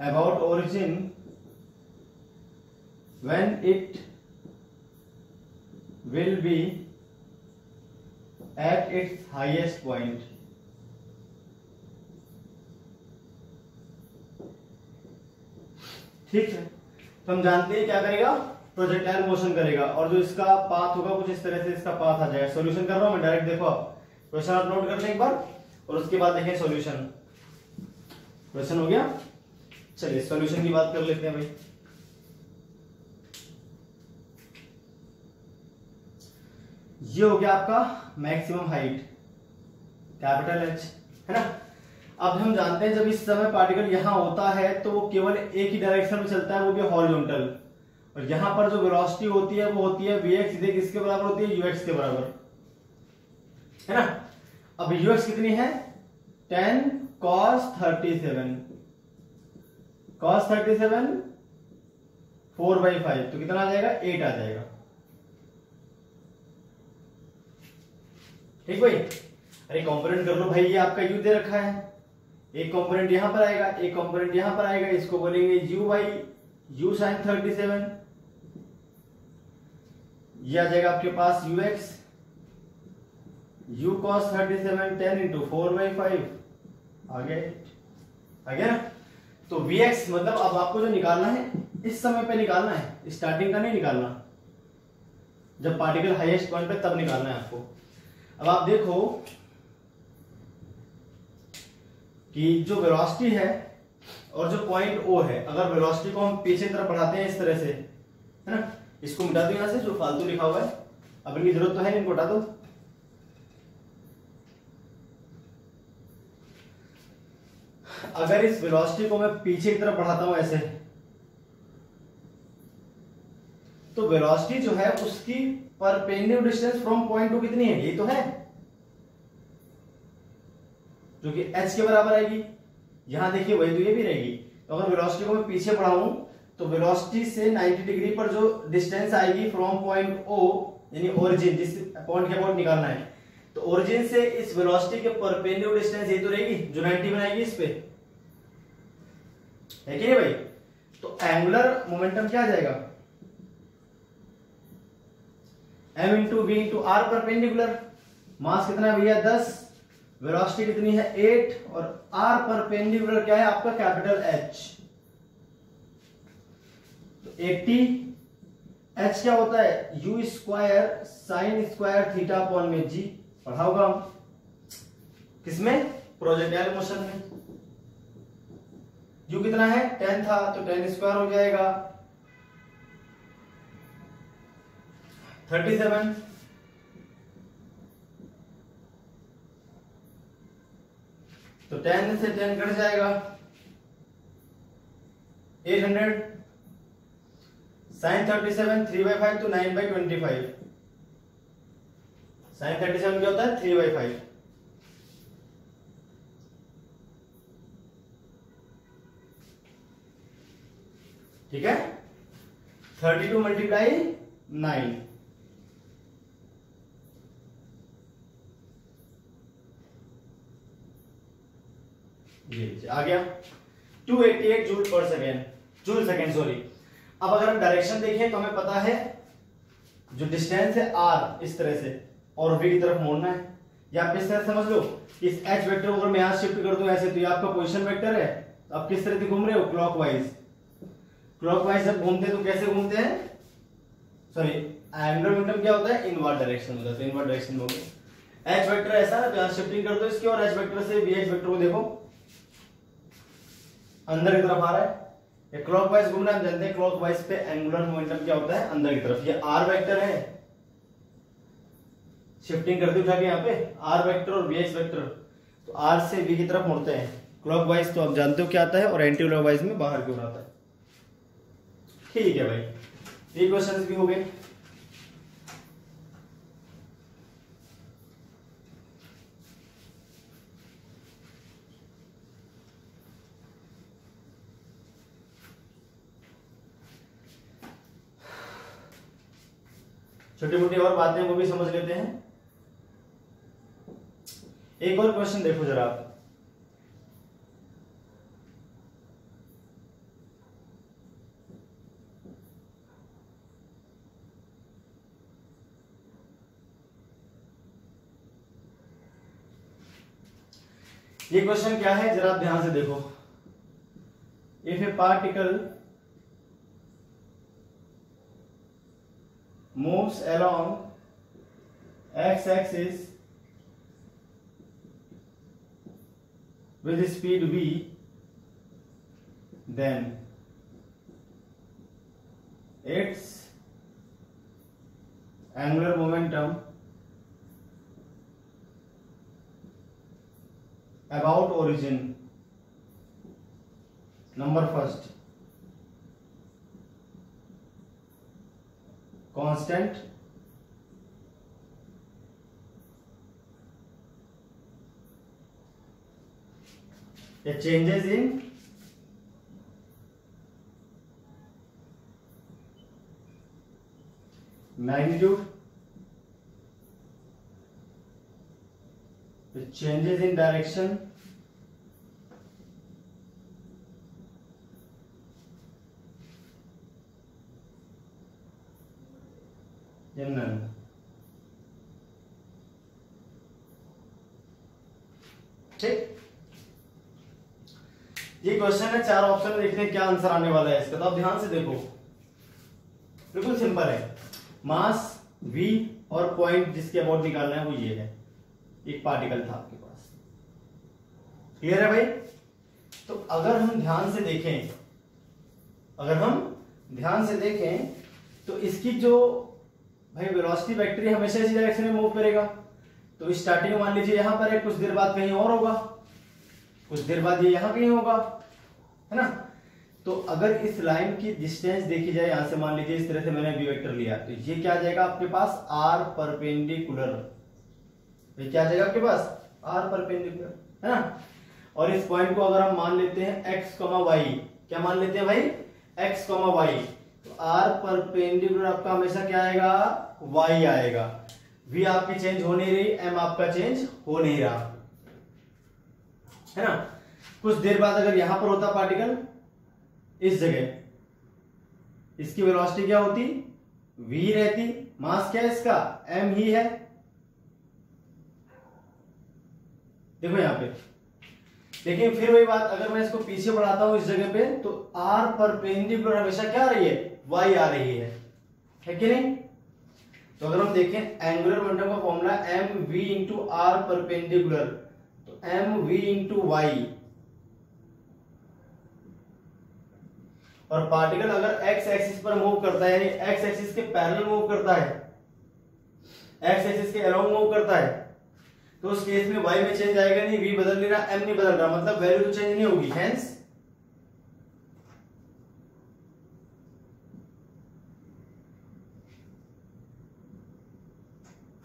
about origin when it will be at its highest point ठीक है तो हम जानते हैं क्या करेगा प्रोजेक्टाइल मोशन करेगा और जो इसका पाथ होगा कुछ इस तरह से इसका पाथ आ जाएगा सोल्यूशन कर रहा हूं मैं डायरेक्ट देखो आप क्वेश्चन आप नोट कर लें एक बार और उसके बाद देखें सोल्यूशन क्वेश्चन हो गया चलिए सोल्यूशन की बात कर लेते हैं भाई ये हो गया आपका मैक्सिमम हाइट कैपिटल एच है ना अब हम जानते हैं जब इस समय पार्टिकल यहां होता है तो वो केवल एक ही डायरेक्शन में चलता है वो भी हॉरिजॉन्टल और यहां पर जो वेलोसिटी होती है वो होती है वीएक्स सीधे किसके बराबर होती है यूएक्स के बराबर है ना अब यूएक्स कितनी है ten cos thirty seven cos thirty seven four by five तो कितना आ जाएगा एट आ जाएगा ठीक भाई अरे कंपोनेंट कर लो भाई ये आपका यू दे रखा है एक कंपोनेंट यहां पर आएगा एक कंपोनेंट यहां पर आएगा इसको बोलेंगे U by U sine thirty seven ये आ जाएगा आपके पास U X U cos thirty seven ten into four by five आ आगे आ गया ना तो वी एक्स मतलब अब आपको जो निकालना है इस समय पे निकालना है स्टार्टिंग का नहीं निकालना जब पार्टिकल हाईएस्ट पॉइंट पे तब निकालना है आपको अब आप देखो कि जो वेलोसिटी है और जो पॉइंट ओ है अगर वेलोसिटी को हम पीछे तरफ बढ़ाते हैं इस तरह से है ना इसको मिटा दो यहां से जो फालतू लिखा हुआ है अब इनकी जरूरत तो है इनको हटा दो अगर इस वेलोसिटी को मैं पीछे की तरफ बढ़ाता हूं ऐसे तो वेलोसिटी जो है उसकी perpendicular distance from point to कितनी है ये तो है जो कि एच के बराबर आएगी यहां देखिए वही तो ये भी रहेगी तो अगर वेलोसिटी को मैं पीछे बढ़ाऊं तो वेलोसिटी से 90 डिग्री पर जो डिस्टेंस आएगी फ्रॉम पॉइंट ओ यानी ओरिजिन जिस पॉइंट के अबाउट निकालना है तो ओरिजिन से इस वेलोसिटी के परपेंडिकुलर डिस्टेंस ये तो रहेगी जो 90 बनाएगी इस पे है कि नहीं भाई तो एंगुलर मोमेंटम क्या आ जाएगा M into V into R perpendicular mass कितना भैया दस वेलोसिटी कितनी है एट और आर परपेंडिकुलर क्या है आपका कैपिटल एच एट्टी एच क्या होता है U square sine square theta pawn में जी पढ़ा होगा हम किसमें प्रोजेक्टाइल मोशन में यू कितना है टेन था तो टेन स्क्वायर हो जाएगा थर्टी सेवन तो टेन से टेन कट जाएगा eight hundred sine thirty seven three by five two nine by twenty five sine thirty seven क्या होता है थ्री बाई फाइव ठीक है थर्टी टू मल्टीप्लाई नाइन जी आ गया टू एट जूल पर सेकेंड जूल सेकेंड सॉरी अब अगर हम डायरेक्शन देखें तो हमें पता है जो डिस्टेंस है आर इस तरह से और वी की तरफ मोड़ना है या आप इस तरह समझ लो इस एच वेक्टर को अगर मैं यहां शिफ्ट कर दूं ऐसे तो ये आपका पोजिशन वेक्टर है तो आप किस तरह से घूम रहे हो क्लॉक क्लॉकवाइज जब घूमते हैं तो कैसे घूमते हैं सॉरी एंगुलर मोमेंटम क्या होता है इनवर्ड डायरेक्शन होता है तो इनवर्ड डायरेक्शन में एच वेक्टर ऐसा है तो यहां शिफ्टिंग कर दो इसकी और एच वेक्टर से वी एच वेक्टर को देखो अंदर की तरफ आ रहा है ये क्लॉकवाइज घूमना हम जानते हैं क्लॉकवाइज पे एंगुलर मोमेंटम क्या होता है अंदर की तरफ ये आर वेक्टर है शिफ्टिंग करते उठा के यहाँ पे आर वेक्टर और वी वेक्टर तो आर से वी की तरफ मुड़ते हैं क्लॉकवाइज तो आप जानते हो क्या आता है और एंटी क्लॉकवाइज में बाहर क्यों आता है ठीक है भाई ये क्वेश्चन भी हो गए छोटी मोटी और बातें वो भी समझ लेते हैं एक और क्वेश्चन देखो जरा ये क्वेश्चन क्या है जरा ध्यान से देखो if a particle moves along x-axis with speed v then its angular momentum about origin number first constant a changes in magnitude, it changes in direction, ठीक ये क्वेश्चन है चार ऑप्शन में क्या आंसर आने वाला है इसका तो आप ध्यान से देखो बिल्कुल सिंपल है मास वी और पॉइंट जिसके अबाउट निकालना है वो ये है एक पार्टिकल था आपके पास क्लियर है भाई तो अगर हम ध्यान से देखें अगर हम ध्यान से देखें तो इसकी जो भाई वेलोसिटी वेक्टर हमेशा इसी डायरेक्शन में मूव करेगा तो स्टार्टिंग मान लीजिए यहां पर है कुछ देर बाद कहीं और होगा कुछ देर बाद ये यहां कहीं होगा है ना तो अगर इस लाइन की डिस्टेंस देखी जाए यहां से मान लीजिए इस तरह से मैंने बी वेक्टर लिया तो ये क्या आ जाएगा आपके पास आर परपेंडिकुलर ये क्या आ जाएगा आपके पास आर परपेंडिकुलर है ना और इस पॉइंट को अगर हम मान लेते हैं एक्स कॉमा वाई क्या मान लेते हैं भाई एक्स कॉमा वाई तो आर परपेंडिकुलर आपका हमेशा क्या आएगा वाई आएगा वी आपकी चेंज हो नहीं रही एम आपका चेंज हो नहीं रहा है ना कुछ देर बाद अगर यहां पर होता पार्टिकल इस जगह इसकी वेलोसिटी क्या होती वी रहती मास क्या है इसका एम ही है देखो यहां पे लेकिन फिर वही बात अगर मैं इसको पीछे बढ़ाता हूं इस जगह पे तो आर पर पेंडिकुलर हमेशा क्या आ रही है वाई आ रही है है कि नहीं तो अगर हम देखें एंगुलर मोमेंटम का formula M V into R perpendicular तो एम वी इंटू वाई और पार्टिकल अगर एक्स एक्सिस पर मूव करता है यानी एक्स एक्सिस के पैरेलल मूव करता है एक्स एक्सिस के अलोंग मूव करता है तो उस केस में वाई में चेंज आएगा नहीं वी बदल नहीं रहा एम नहीं बदल रहा मतलब वैल्यू तो चेंज नहीं होगी हेंस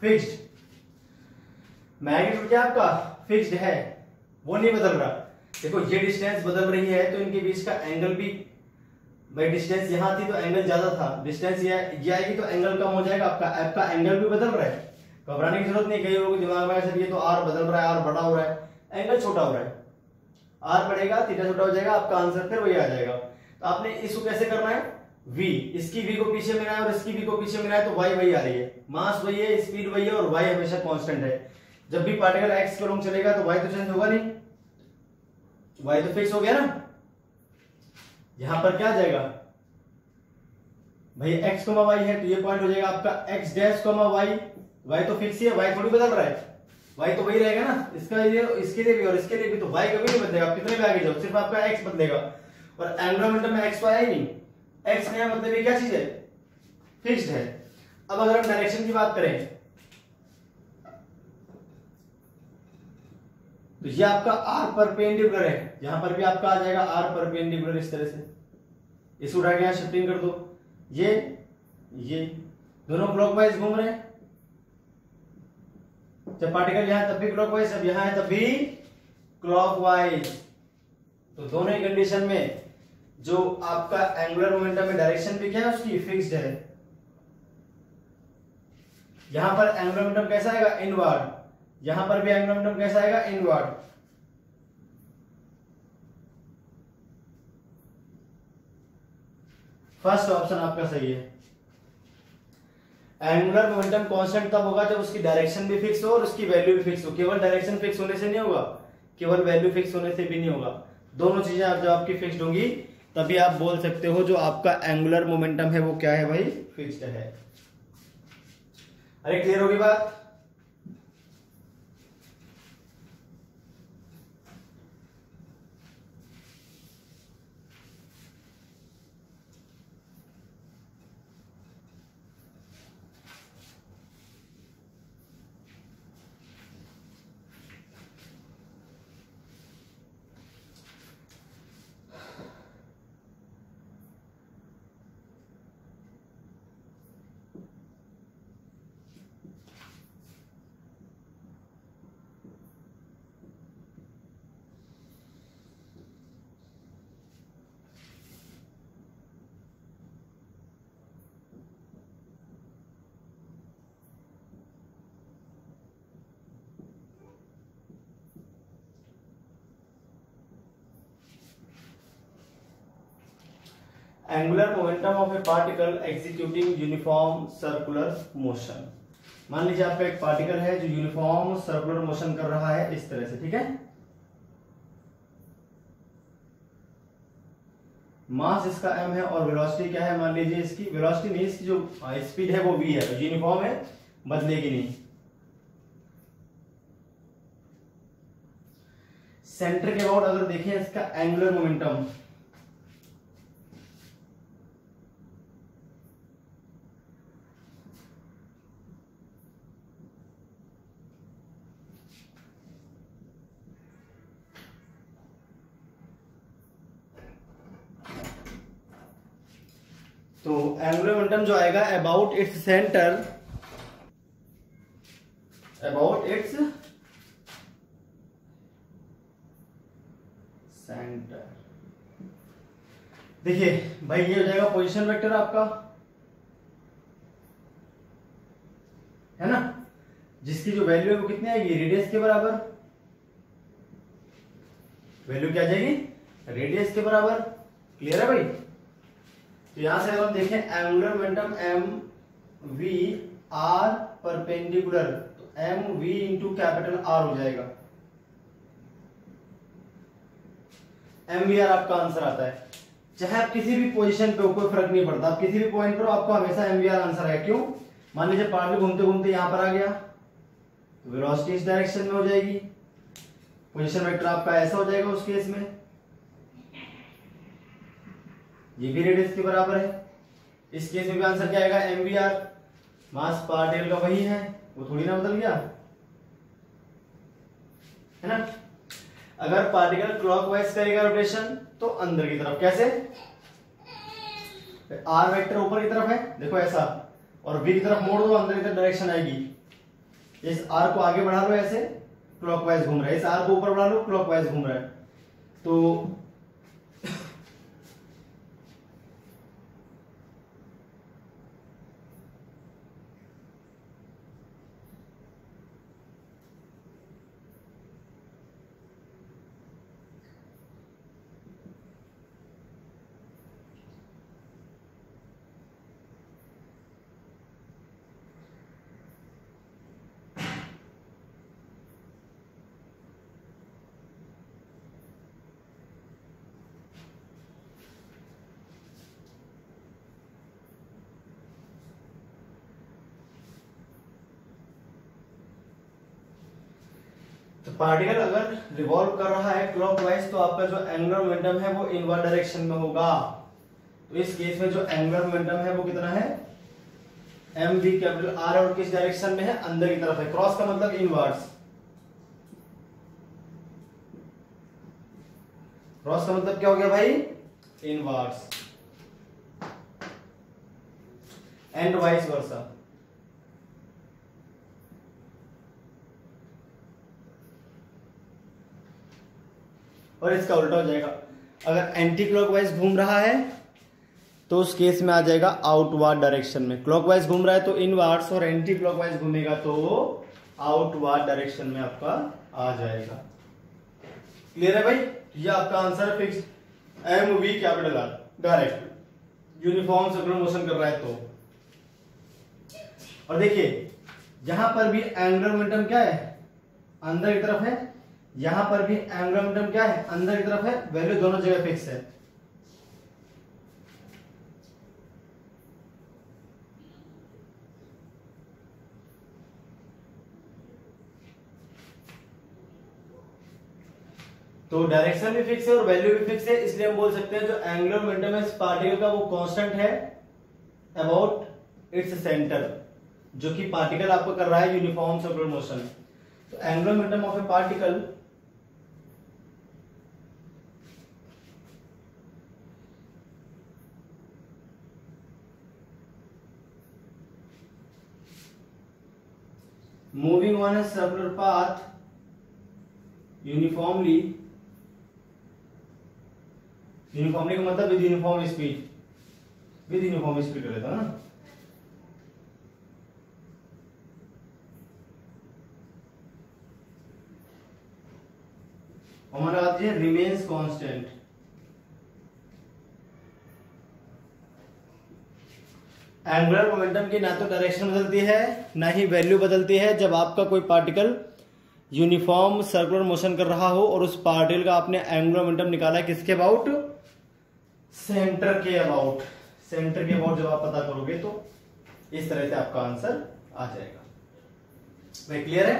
फिक्स्ड मैग्नीट्यूड क्या आपका फिक्स्ड है वो नहीं बदल रहा देखो ये डिस्टेंस बदल रही है तो इनके बीच का एंगल भी भाई डिस्टेंस यहां थी तो एंगल ज्यादा था डिस्टेंस ये आएगी तो एंगल कम हो जाएगा आपका आपका एंगल भी बदल रहा है घबराने की जरूरत नहीं कही होगी दिमाग में ये तो आर बदल रहा है आर बड़ा हो रहा है एंगल छोटा हो रहा है आर बढ़ेगा थीटा छोटा हो जाएगा आपका आंसर फिर वही आ जाएगा तो आपने इसको कैसे करना है v इसकी v को पीछे मिला है और इसकी v को पीछे मिला है तो y वही आ रही है मास वही है स्पीड वही है और y हमेशा कांस्टेंट है जब भी पार्टिकल x के लोग चलेगा तो y तो चेंज होगा नहीं y तो फिक्स हो गया ना यहां पर क्या आ जाएगा भाई x कमा y है तो ये पॉइंट हो जाएगा आपका x dash comma y y तो फिक्स ही है y थोड़ी बदल रहा है y तो वही रहेगा ना इसका ये इसके लिए भी और इसके लिए भी तो y कभी नहीं बदलेगा आप कितने भी आगे जाओ सिर्फ आपका x बदलेगा और एंगुलर मोमेंटम में x वाई तो आया नहीं एक्स नया मतलब क्या चीज है फिक्स्ड है अब अगर हम डायरेक्शन की बात करें तो ये आपका आर परपेंडिकुलर है यहां पर भी आपका आ जाएगा आर परपेंडिकुलर इस तरह से इसे उठा के यहां शिफ्टिंग कर दो ये ये दोनों क्लॉकवाइज घूम रहे हैं जब पार्टिकल यहां तब भी क्लॉकवाइज अब यहां है तब भी क्लॉकवाइज तो दोनों ही कंडीशन में जो आपका एंगुलर मोमेंटम में डायरेक्शन भी क्या है उसकी फिक्स्ड है यहां पर एंगुलर मोमेंटम कैसा आएगा इनवर्ड यहां पर भी एंगुलर मोमेंटम कैसा आएगा इनवर्ड फर्स्ट ऑप्शन आपका सही है एंगुलर मोमेंटम कांस्टेंट तब होगा जब उसकी डायरेक्शन भी फिक्स हो और उसकी वैल्यू भी फिक्स हो केवल डायरेक्शन फिक्स होने से नहीं होगा केवल वैल्यू फिक्स होने से भी नहीं होगा दोनों चीजें जब आपकी फिक्स होंगी तभी आप बोल सकते हो जो आपका एंगुलर मोमेंटम है वो क्या है भाई फिक्स्ड है अरे क्लियर होगी बात angular momentum of a particle executing uniform circular motion मान लीजिए आपका एक पार्टिकल है जो यूनिफॉर्म सर्कुलर मोशन कर रहा है इस तरह से ठीक है मास इसका m है और वेलोसिटी क्या है मान लीजिए इसकी वेलोसिटी नहीं इसकी जो स्पीड है वो v है यूनिफॉर्म तो है बदलेगी नहीं सेंटर के अबाउट अगर देखें इसका एंगुलर मोमेंटम एंगुलर मोमेंटम जो आएगा about its centre about its centre देखिए भाई ये हो जाएगा पोजीशन वेक्टर आपका है ना जिसकी जो वैल्यू है वो कितनी आएगी रेडियस के बराबर वैल्यू क्या जाएगी रेडियस के बराबर क्लियर है भाई तो यहां से अगर हम देखें angular momentum M V R perpendicular तो M V into capital R हो जाएगा एम वी आर आपका आंसर आता है चाहे आप किसी भी पोजीशन पे हो कोई फर्क नहीं पड़ता आप किसी भी पॉइंट पर आपको हमेशा एम वी आर आंसर है क्यों मान लीजिए पार्ट में घूमते घूमते यहां पर आ गया तो वेलोसिटी इस डायरेक्शन में हो जाएगी पोजीशन वेक्टर आपका ऐसा हो जाएगा उस केस में ये भी रेडियस के बराबर है इस केस में भी आंसर क्या आएगा M B R mass particle का वही है वो थोड़ी ना बदल गया है ना अगर पार्टिकल क्लॉकवाइज करेगा रोटेशन तो अंदर की तरफ कैसे आर वेक्टर ऊपर की तरफ है देखो ऐसा और बी की तरफ मोड़ दो अंदर की तरफ डायरेक्शन आएगी इस आर को आगे बढ़ा लो ऐसे क्लॉकवाइज घूम रहा है इस आर को ऊपर बढ़ा लो क्लॉकवाइज घूम रहा है तो पार्टिकल अगर रिवॉल्व कर रहा है क्लॉकवाइज तो आपका जो एंगुलर मोमेंटम है वो इनवर्ड डायरेक्शन में होगा तो इस केस में जो एंगुलर मोमेंटम है वो कितना है एम वी कैपिटल आर और किस डायरेक्शन में है अंदर की तरफ है क्रॉस का मतलब इनवर्स क्रॉस का मतलब क्या हो गया भाई इनवर्स एंड वाइस वर्सा और इसका उल्टा हो जाएगा अगर एंटी क्लॉकवाइज घूम रहा है तो उस केस में आ जाएगा आउटवर्ड डायरेक्शन में क्लॉकवाइज घूम रहा है तो इन और एंटी क्लॉकवाइज घूमेगा तो आउटवर्ड डायरेक्शन में आपका आ जाएगा क्लियर है भाई ये आपका आंसर है fix M V capital R direct uniform circular motion कर रहा है तो और देखिए यहां पर भी एंगुलर मोमेंटम क्या है अंदर की तरफ है यहां पर भी मोमेंटम क्या है अंदर की तरफ है वैल्यू दोनों जगह फिक्स है तो डायरेक्शन भी फिक्स है और वैल्यू भी फिक्स है इसलिए हम बोल सकते हैं जो एंगुलर मोमेंटम है इस पार्टिकल का वो कांस्टेंट है अबाउट इट्स सेंटर जो कि पार्टिकल आपको कर रहा है यूनिफॉर्म सर्कुलर मोशन तो angular momentum of a particle moving on a circular path uniformly uniformly का मतलब with uniform speed with uniform speed कर लेता ना हमारा आती है रिमेन्स कांस्टेंट एंगुलर मोमेंटम की ना तो डायरेक्शन बदलती है ना ही वैल्यू बदलती है जब आपका कोई पार्टिकल यूनिफॉर्म सर्कुलर मोशन कर रहा हो और उस पार्टिकल का आपने एंगुलर मोमेंटम निकाला किसके अबाउट सेंटर के अबाउट सेंटर के अबाउट जब आप पता करोगे तो इस तरह से आपका आंसर आ जाएगा भाई क्लियर है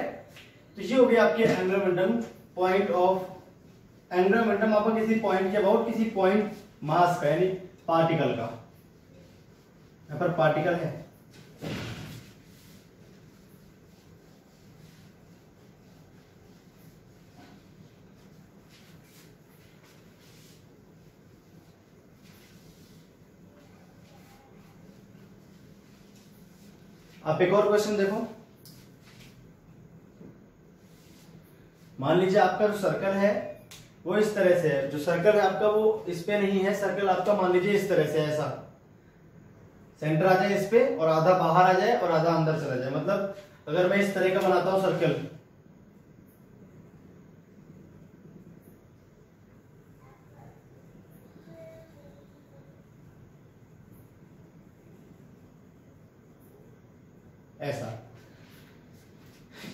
तो ये हो गया आपके angular momentum point of angular momentum आपका किसी पॉइंट के अबाउट किसी पॉइंट मास का यानी पार्टिकल का यहाँ पर पार्टिकल है आप एक और क्वेश्चन देखो मान लीजिए आपका जो सर्कल है वो इस तरह से है जो सर्कल है आपका वो इस पे नहीं है सर्कल आपका मान लीजिए इस तरह से ऐसा सेंटर आ जाए इस पे और आधा बाहर आ जाए और आधा अंदर चला जाए मतलब अगर मैं इस तरह का बनाता हूं सर्कल ऐसा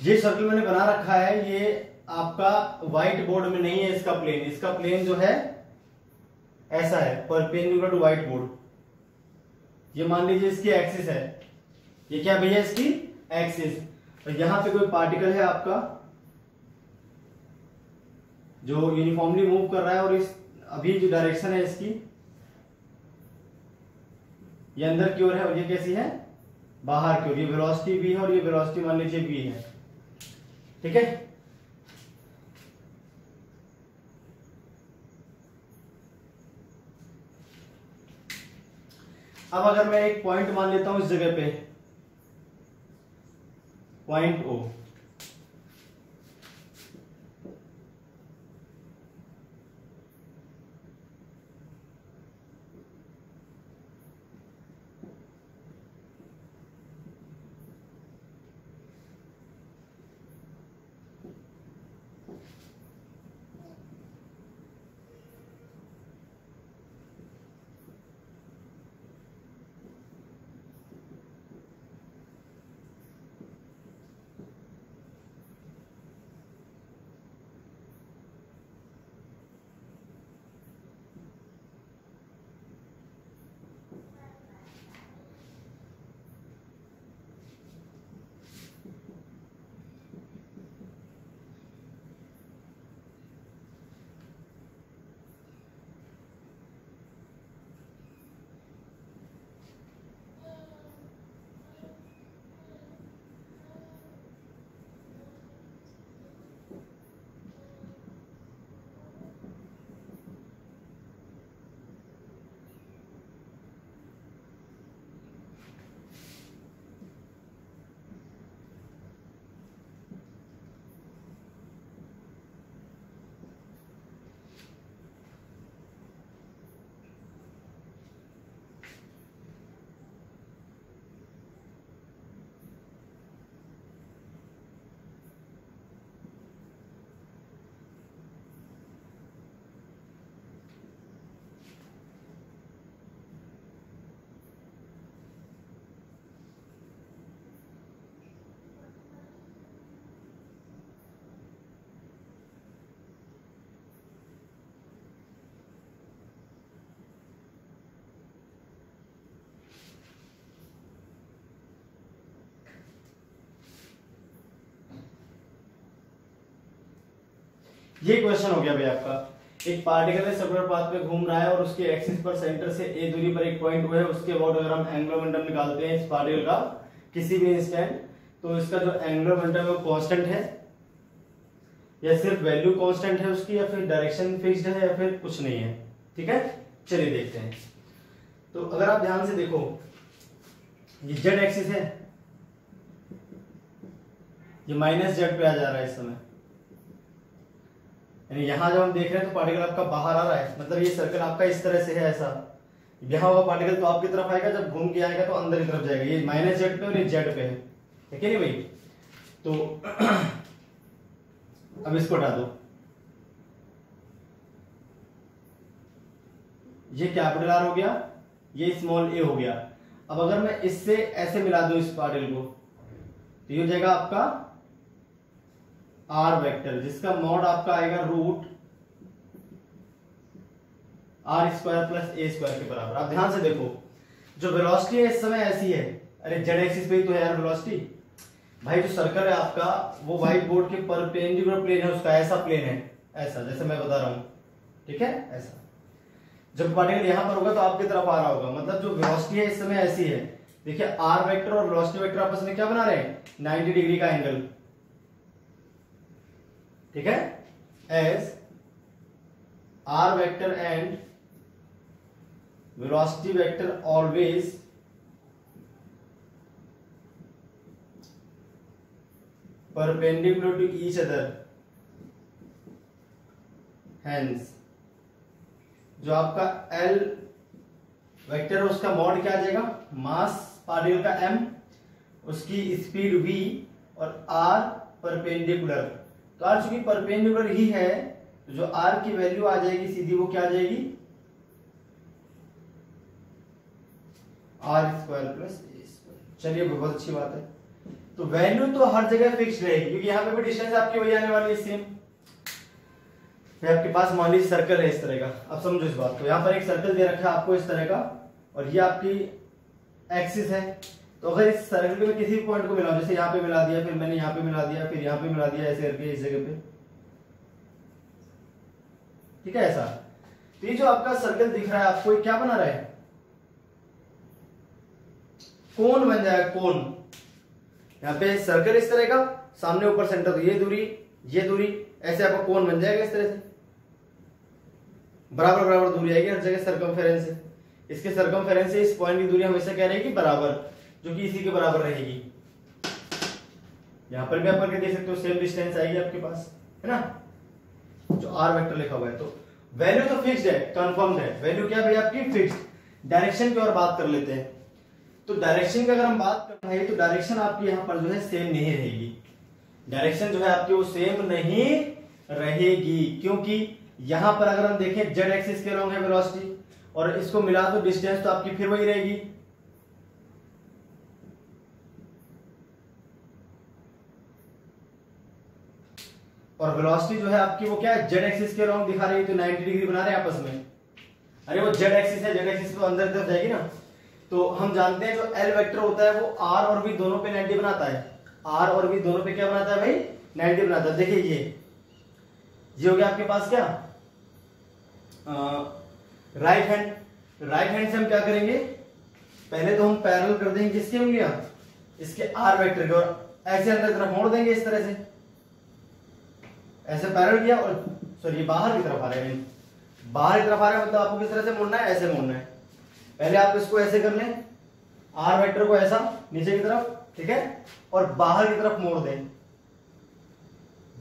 ये सर्कल मैंने बना रखा है ये आपका व्हाइट बोर्ड में नहीं है इसका प्लेन इसका प्लेन जो है ऐसा है पर पेन टू व्हाइट बोर्ड ये मान लीजिए इसकी एक्सिस है ये क्या भैया इसकी एक्सिस और यहां पे कोई पार्टिकल है आपका जो यूनिफॉर्मली मूव कर रहा है और इस अभी जो डायरेक्शन है इसकी ये अंदर की ओर है और ये कैसी है बाहर की ओर ये वेलोसिटी भी है और ये वेलोसिटी मान लीजिए भी है ठीक है अब अगर मैं एक पॉइंट मान लेता हूं इस जगह पे पॉइंट ओ ये क्वेश्चन हो गया भाई आपका एक पार्टिकल है सर्कुलर पाथ पे घूम रहा है और उसके एक्सिस पर सेंटर से ए दूरी पर एक पॉइंट हुआ है उसके अबाउट अगर हम एंग्लोमेंटम निकालते हैं इस पार्टिकल का किसी भी इंस्टेंट तो इसका जो एंग्लोमेंटम है वो कॉन्स्टेंट है या सिर्फ वैल्यू कॉन्स्टेंट है उसकी या फिर डायरेक्शन फिक्स्ड है या फिर कुछ नहीं है ठीक है चलिए देखते हैं तो अगर आप ध्यान से देखो ये जेड एक्सिस है ये माइनस जेड पे आ जा रहा है इस समय यहां यहाँ जब हम देख रहे हैं तो पार्टिकल आपका बाहर आ रहा है मतलब ये सर्कल आपका इस तरह से है ऐसा यहाँ हुआ पार्टिकल तो आपकी तरफ आएगा जब घूम के आएगा तो अंदर की तरफ जाएगा ये माइनस जेड पे और ये जेड पे है ठीक है भाई तो अब इसको हटा दो ये कैपिटल आर हो गया ये स्मॉल ए हो गया अब अगर मैं इससे ऐसे मिला दू इस पार्टिकल को तो ये हो जाएगा आपका आर वेक्टर जिसका मॉड आपका आएगा root R square plus A square के बराबर आप ध्यान से देखो जो वेलोसिटी है इस समय ऐसी है अरे जेड एक्सिस पे ही तो है यार वेलोसिटी भाई जो सर्कल है आपका वो व्हाइट बोर्ड के परपेंडिकुलर प्लेन है उसका ऐसा प्लेन है ऐसा जैसे मैं बता रहा हूं ठीक है ऐसा जब पार्टिकल यहां पर होगा तो आपकी तरफ आ रहा होगा मतलब जो वेलोसिटी है इस समय ऐसी है देखिए आर वेक्टर और वेलोसिटी वेक्टर आपस में क्या बना रहे हैं 90 डिग्री का एंगल ठीक है as R vector and velocity vector always perpendicular to each other hence जो आपका एल वेक्टर है उसका मॉड क्या आ जाएगा मास पार्टिकल का एम उसकी स्पीड वी और आर परपेंडिकुलर कार चूंकि परपेंडिकुलर ही है तो जो आर की वैल्यू आ जाएगी सीधी वो क्या आ जाएगी R square plus A square चलिए बहुत अच्छी बात है तो वैल्यू तो हर जगह फिक्स रहेगी क्योंकि यहां पे भी डिस्टेंस आपकी वही आने वाली है सेम ये आपके पास मान लीजिए सर्कल है इस तरह का अब समझो इस बात को यहां पर एक सर्कल दे रखा है आपको इस तरह का और ये आपकी एक्सिस है तो अगर इस सर्कल में किसी भी पॉइंट को मिला जैसे यहाँ पे मिला दिया फिर मैंने यहाँ पे मिला दिया फिर यहाँ पे मिला दिया ऐसे करके इस जगह पे ठीक है ऐसा तो ये जो आपका सर्कल दिख रहा है आपको क्या बना रहा है कौन बन जाएगा कौन यहाँ पे सर्कल इस तरह का सामने ऊपर सेंटर तो ये दूरी ये दूरी ऐसे आपका कौन बन जाएगा इस तरह से बराबर बराबर दूरी आएगी हर जगह सर्कम से इसके सर्कम से इस पॉइंट की दूरी हमेशा कह रहे हैं कि बराबर जो कि इसी के बराबर रहेगी यहां पर भी आप करके देख सकते हो सेम डिस्टेंस आएगी आपके पास है ना जो आर वेक्टर लिखा हुआ है तो वैल्यू तो फिक्स्ड है कंफर्म है वैल्यू क्या भाई आपकी फिक्स्ड डायरेक्शन की और बात कर लेते हैं तो डायरेक्शन की अगर हम बात कर रहे हैं तो डायरेक्शन आपकी यहां पर जो है सेम नहीं रहेगी डायरेक्शन जो है आपकी वो सेम नहीं रहेगी क्योंकि यहां पर अगर हम देखें जेड एक्सिस के रॉन्ग है वेलोसिटी और इसको मिला तो डिस्टेंस तो आपकी फिर वही रहेगी और वेलोसिटी जो है आपकी वो क्या है जेड एक्सिस के लॉन्ग दिखा रही है तो 90 डिग्री बना रहे हैं आपस में अरे वो जेड एक्सिस है जेड एक्सिस तो अंदर तरफ जाएगी ना तो हम जानते हैं जो एल वेक्टर होता है वो आर और बी दोनों पे 90 बनाता है आर और बी दोनों पे क्या बनाता है भाई नाइनटी बनाता है देखिए ये ये हो गया आपके पास क्या राइट हैंड राइट हैंड से हम क्या करेंगे पहले तो हम पैरल कर देंगे किसकी उंगलियां इसके आर वैक्टर के और ऐसे अंदर तरफ मोड़ देंगे इस तरह से ऐसे पैरल किया और सॉरी बाहर की तरफ आ रहे हैं बाहर की तरफ आ रहे हैं मतलब आपको किस तरह से मोड़ना है ऐसे मोड़ना है पहले आप इसको ऐसे कर लें आर वेक्टर को ऐसा नीचे की तरफ ठीक है और बाहर की तरफ मोड़ दें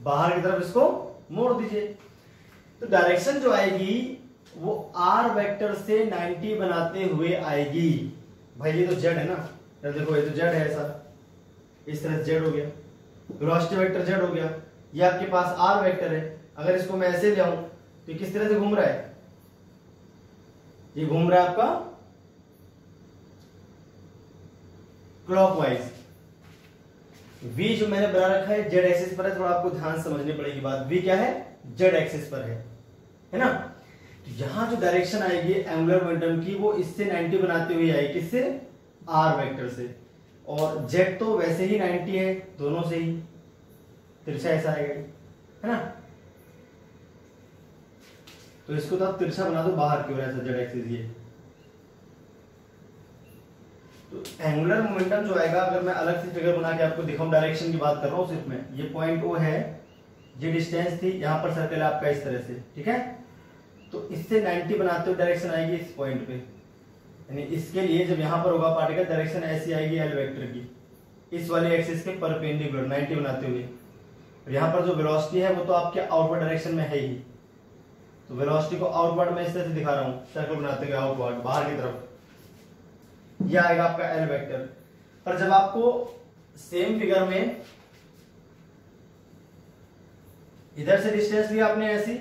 बाहर की तरफ इसको मोड़ दीजिए तो डायरेक्शन जो आएगी वो आर वेक्टर से 90 बनाते हुए आएगी भाई ये तो जेड है ना देखो ये तो जेड है ऐसा इस तरह जेड हो गया वेक्टर जेड हो गया ये आपके पास आर वेक्टर है अगर इसको मैं ऐसे ले आऊं तो किस तरह से घूम रहा है ये घूम रहा है आपका क्लॉकवाइज वी जो मैंने बना रखा है जेड एक्सिस पर है थोड़ा आपको ध्यान समझने पड़ेगी बात वी क्या है जेड एक्सिस पर है है ना तो यहां जो डायरेक्शन आएगी एंगुलर मोमेंटम की वो इससे 90 बनाते हुए आएगी किससे आर वेक्टर से और जेड तो वैसे ही 90 है दोनों से ही तिरछा ऐसा आएगा है ना तो इसको तो आप तिरछा बना दो बाहर की ओर ऐसा जेड एक्सिस ये तो एंगुलर मोमेंटम जो आएगा अगर मैं अलग से फिगर बना के आपको दिखाऊं डायरेक्शन की बात कर रहा हूं सिर्फ मैं ये पॉइंट ओ है ये डिस्टेंस थी यहां पर सर्कल आपका इस तरह से ठीक है तो इससे 90 बनाते हुए डायरेक्शन आएगी इस पॉइंट पे यानी इसके लिए जब यहां पर होगा पार्टिकल डायरेक्शन ऐसी आएगी एल वेक्टर की इस वाले एक्सिस के परपेंडिकुलर 90 बनाते हुए यहां पर जो वेलोसिटी है वो तो आपके आउटवर्ड डायरेक्शन में है ही तो वेलोसिटी को आउटवर्ड में इस तरह से दिखा रहा हूँ सर्कल बनाते हुए आउटवर्ड बाहर की तरफ यह आएगा आपका एल वेक्टर पर जब आपको सेम फिगर में इधर से डिस्टेंस लिया आपने ऐसी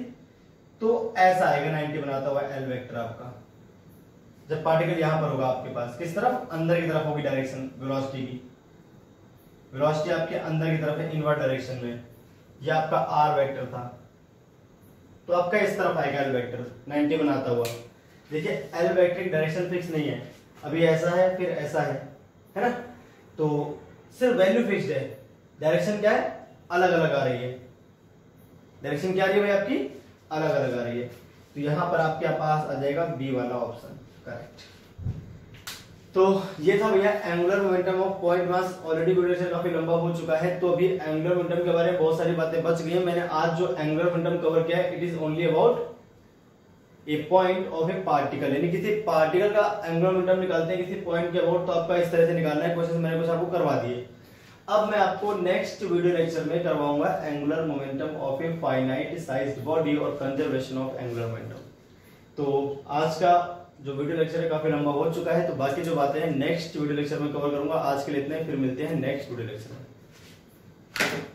तो ऐसा आएगा 90 बनाता हुआ एल वेक्टर आपका जब पार्टिकल यहां पर होगा आपके पास किस तरफ अंदर की तरफ होगी डायरेक्शन वेलोसिटी की वेलोसिटी आपके अंदर की तरफ है इनवर्ट डायरेक्शन में ये आपका आर वेक्टर था तो आपका इस तरफ आएगा एल वेक्टर 90 बनाता हुआ देखिए एल वेक्टर की डायरेक्शन फिक्स नहीं है अभी ऐसा है फिर ऐसा है है ना तो सिर्फ वैल्यू फिक्स है डायरेक्शन क्या है अलग अलग आ रही है डायरेक्शन क्या आ रही है भाई आपकी अलग अलग आ रही है तो यहां पर आपके पास आ जाएगा बी वाला ऑप्शन करेक्ट तो ये था भैया angular momentum of point mass already video से काफी लंबा हो चुका है तो अभी एंगुलर मोमेंटम के बारे में बहुत सारी बातें बच गई हैं मैंने आज जो एंगुलर मोमेंटम कवर किया है it is only about a point of a particle यानी किसी पार्टिकल का एंगुलर मोमेंटम निकालते हैं किसी पॉइंट के अबाउट तो आपका इस तरह से निकालना है क्वेश्चन मैंने कुछ आपको करवा दिए अब मैं आपको नेक्स्ट वीडियो लेक्चर में करवाऊंगा angular momentum of a finite size body और कंजर्वेशन ऑफ एंगुलर मोमेंटम तो आज का जो वीडियो लेक्चर है काफी लंबा हो चुका है तो बाकी जो बातें हैं नेक्स्ट वीडियो लेक्चर में कवर करूंगा आज के लिए इतने फिर मिलते हैं नेक्स्ट वीडियो लेक्चर में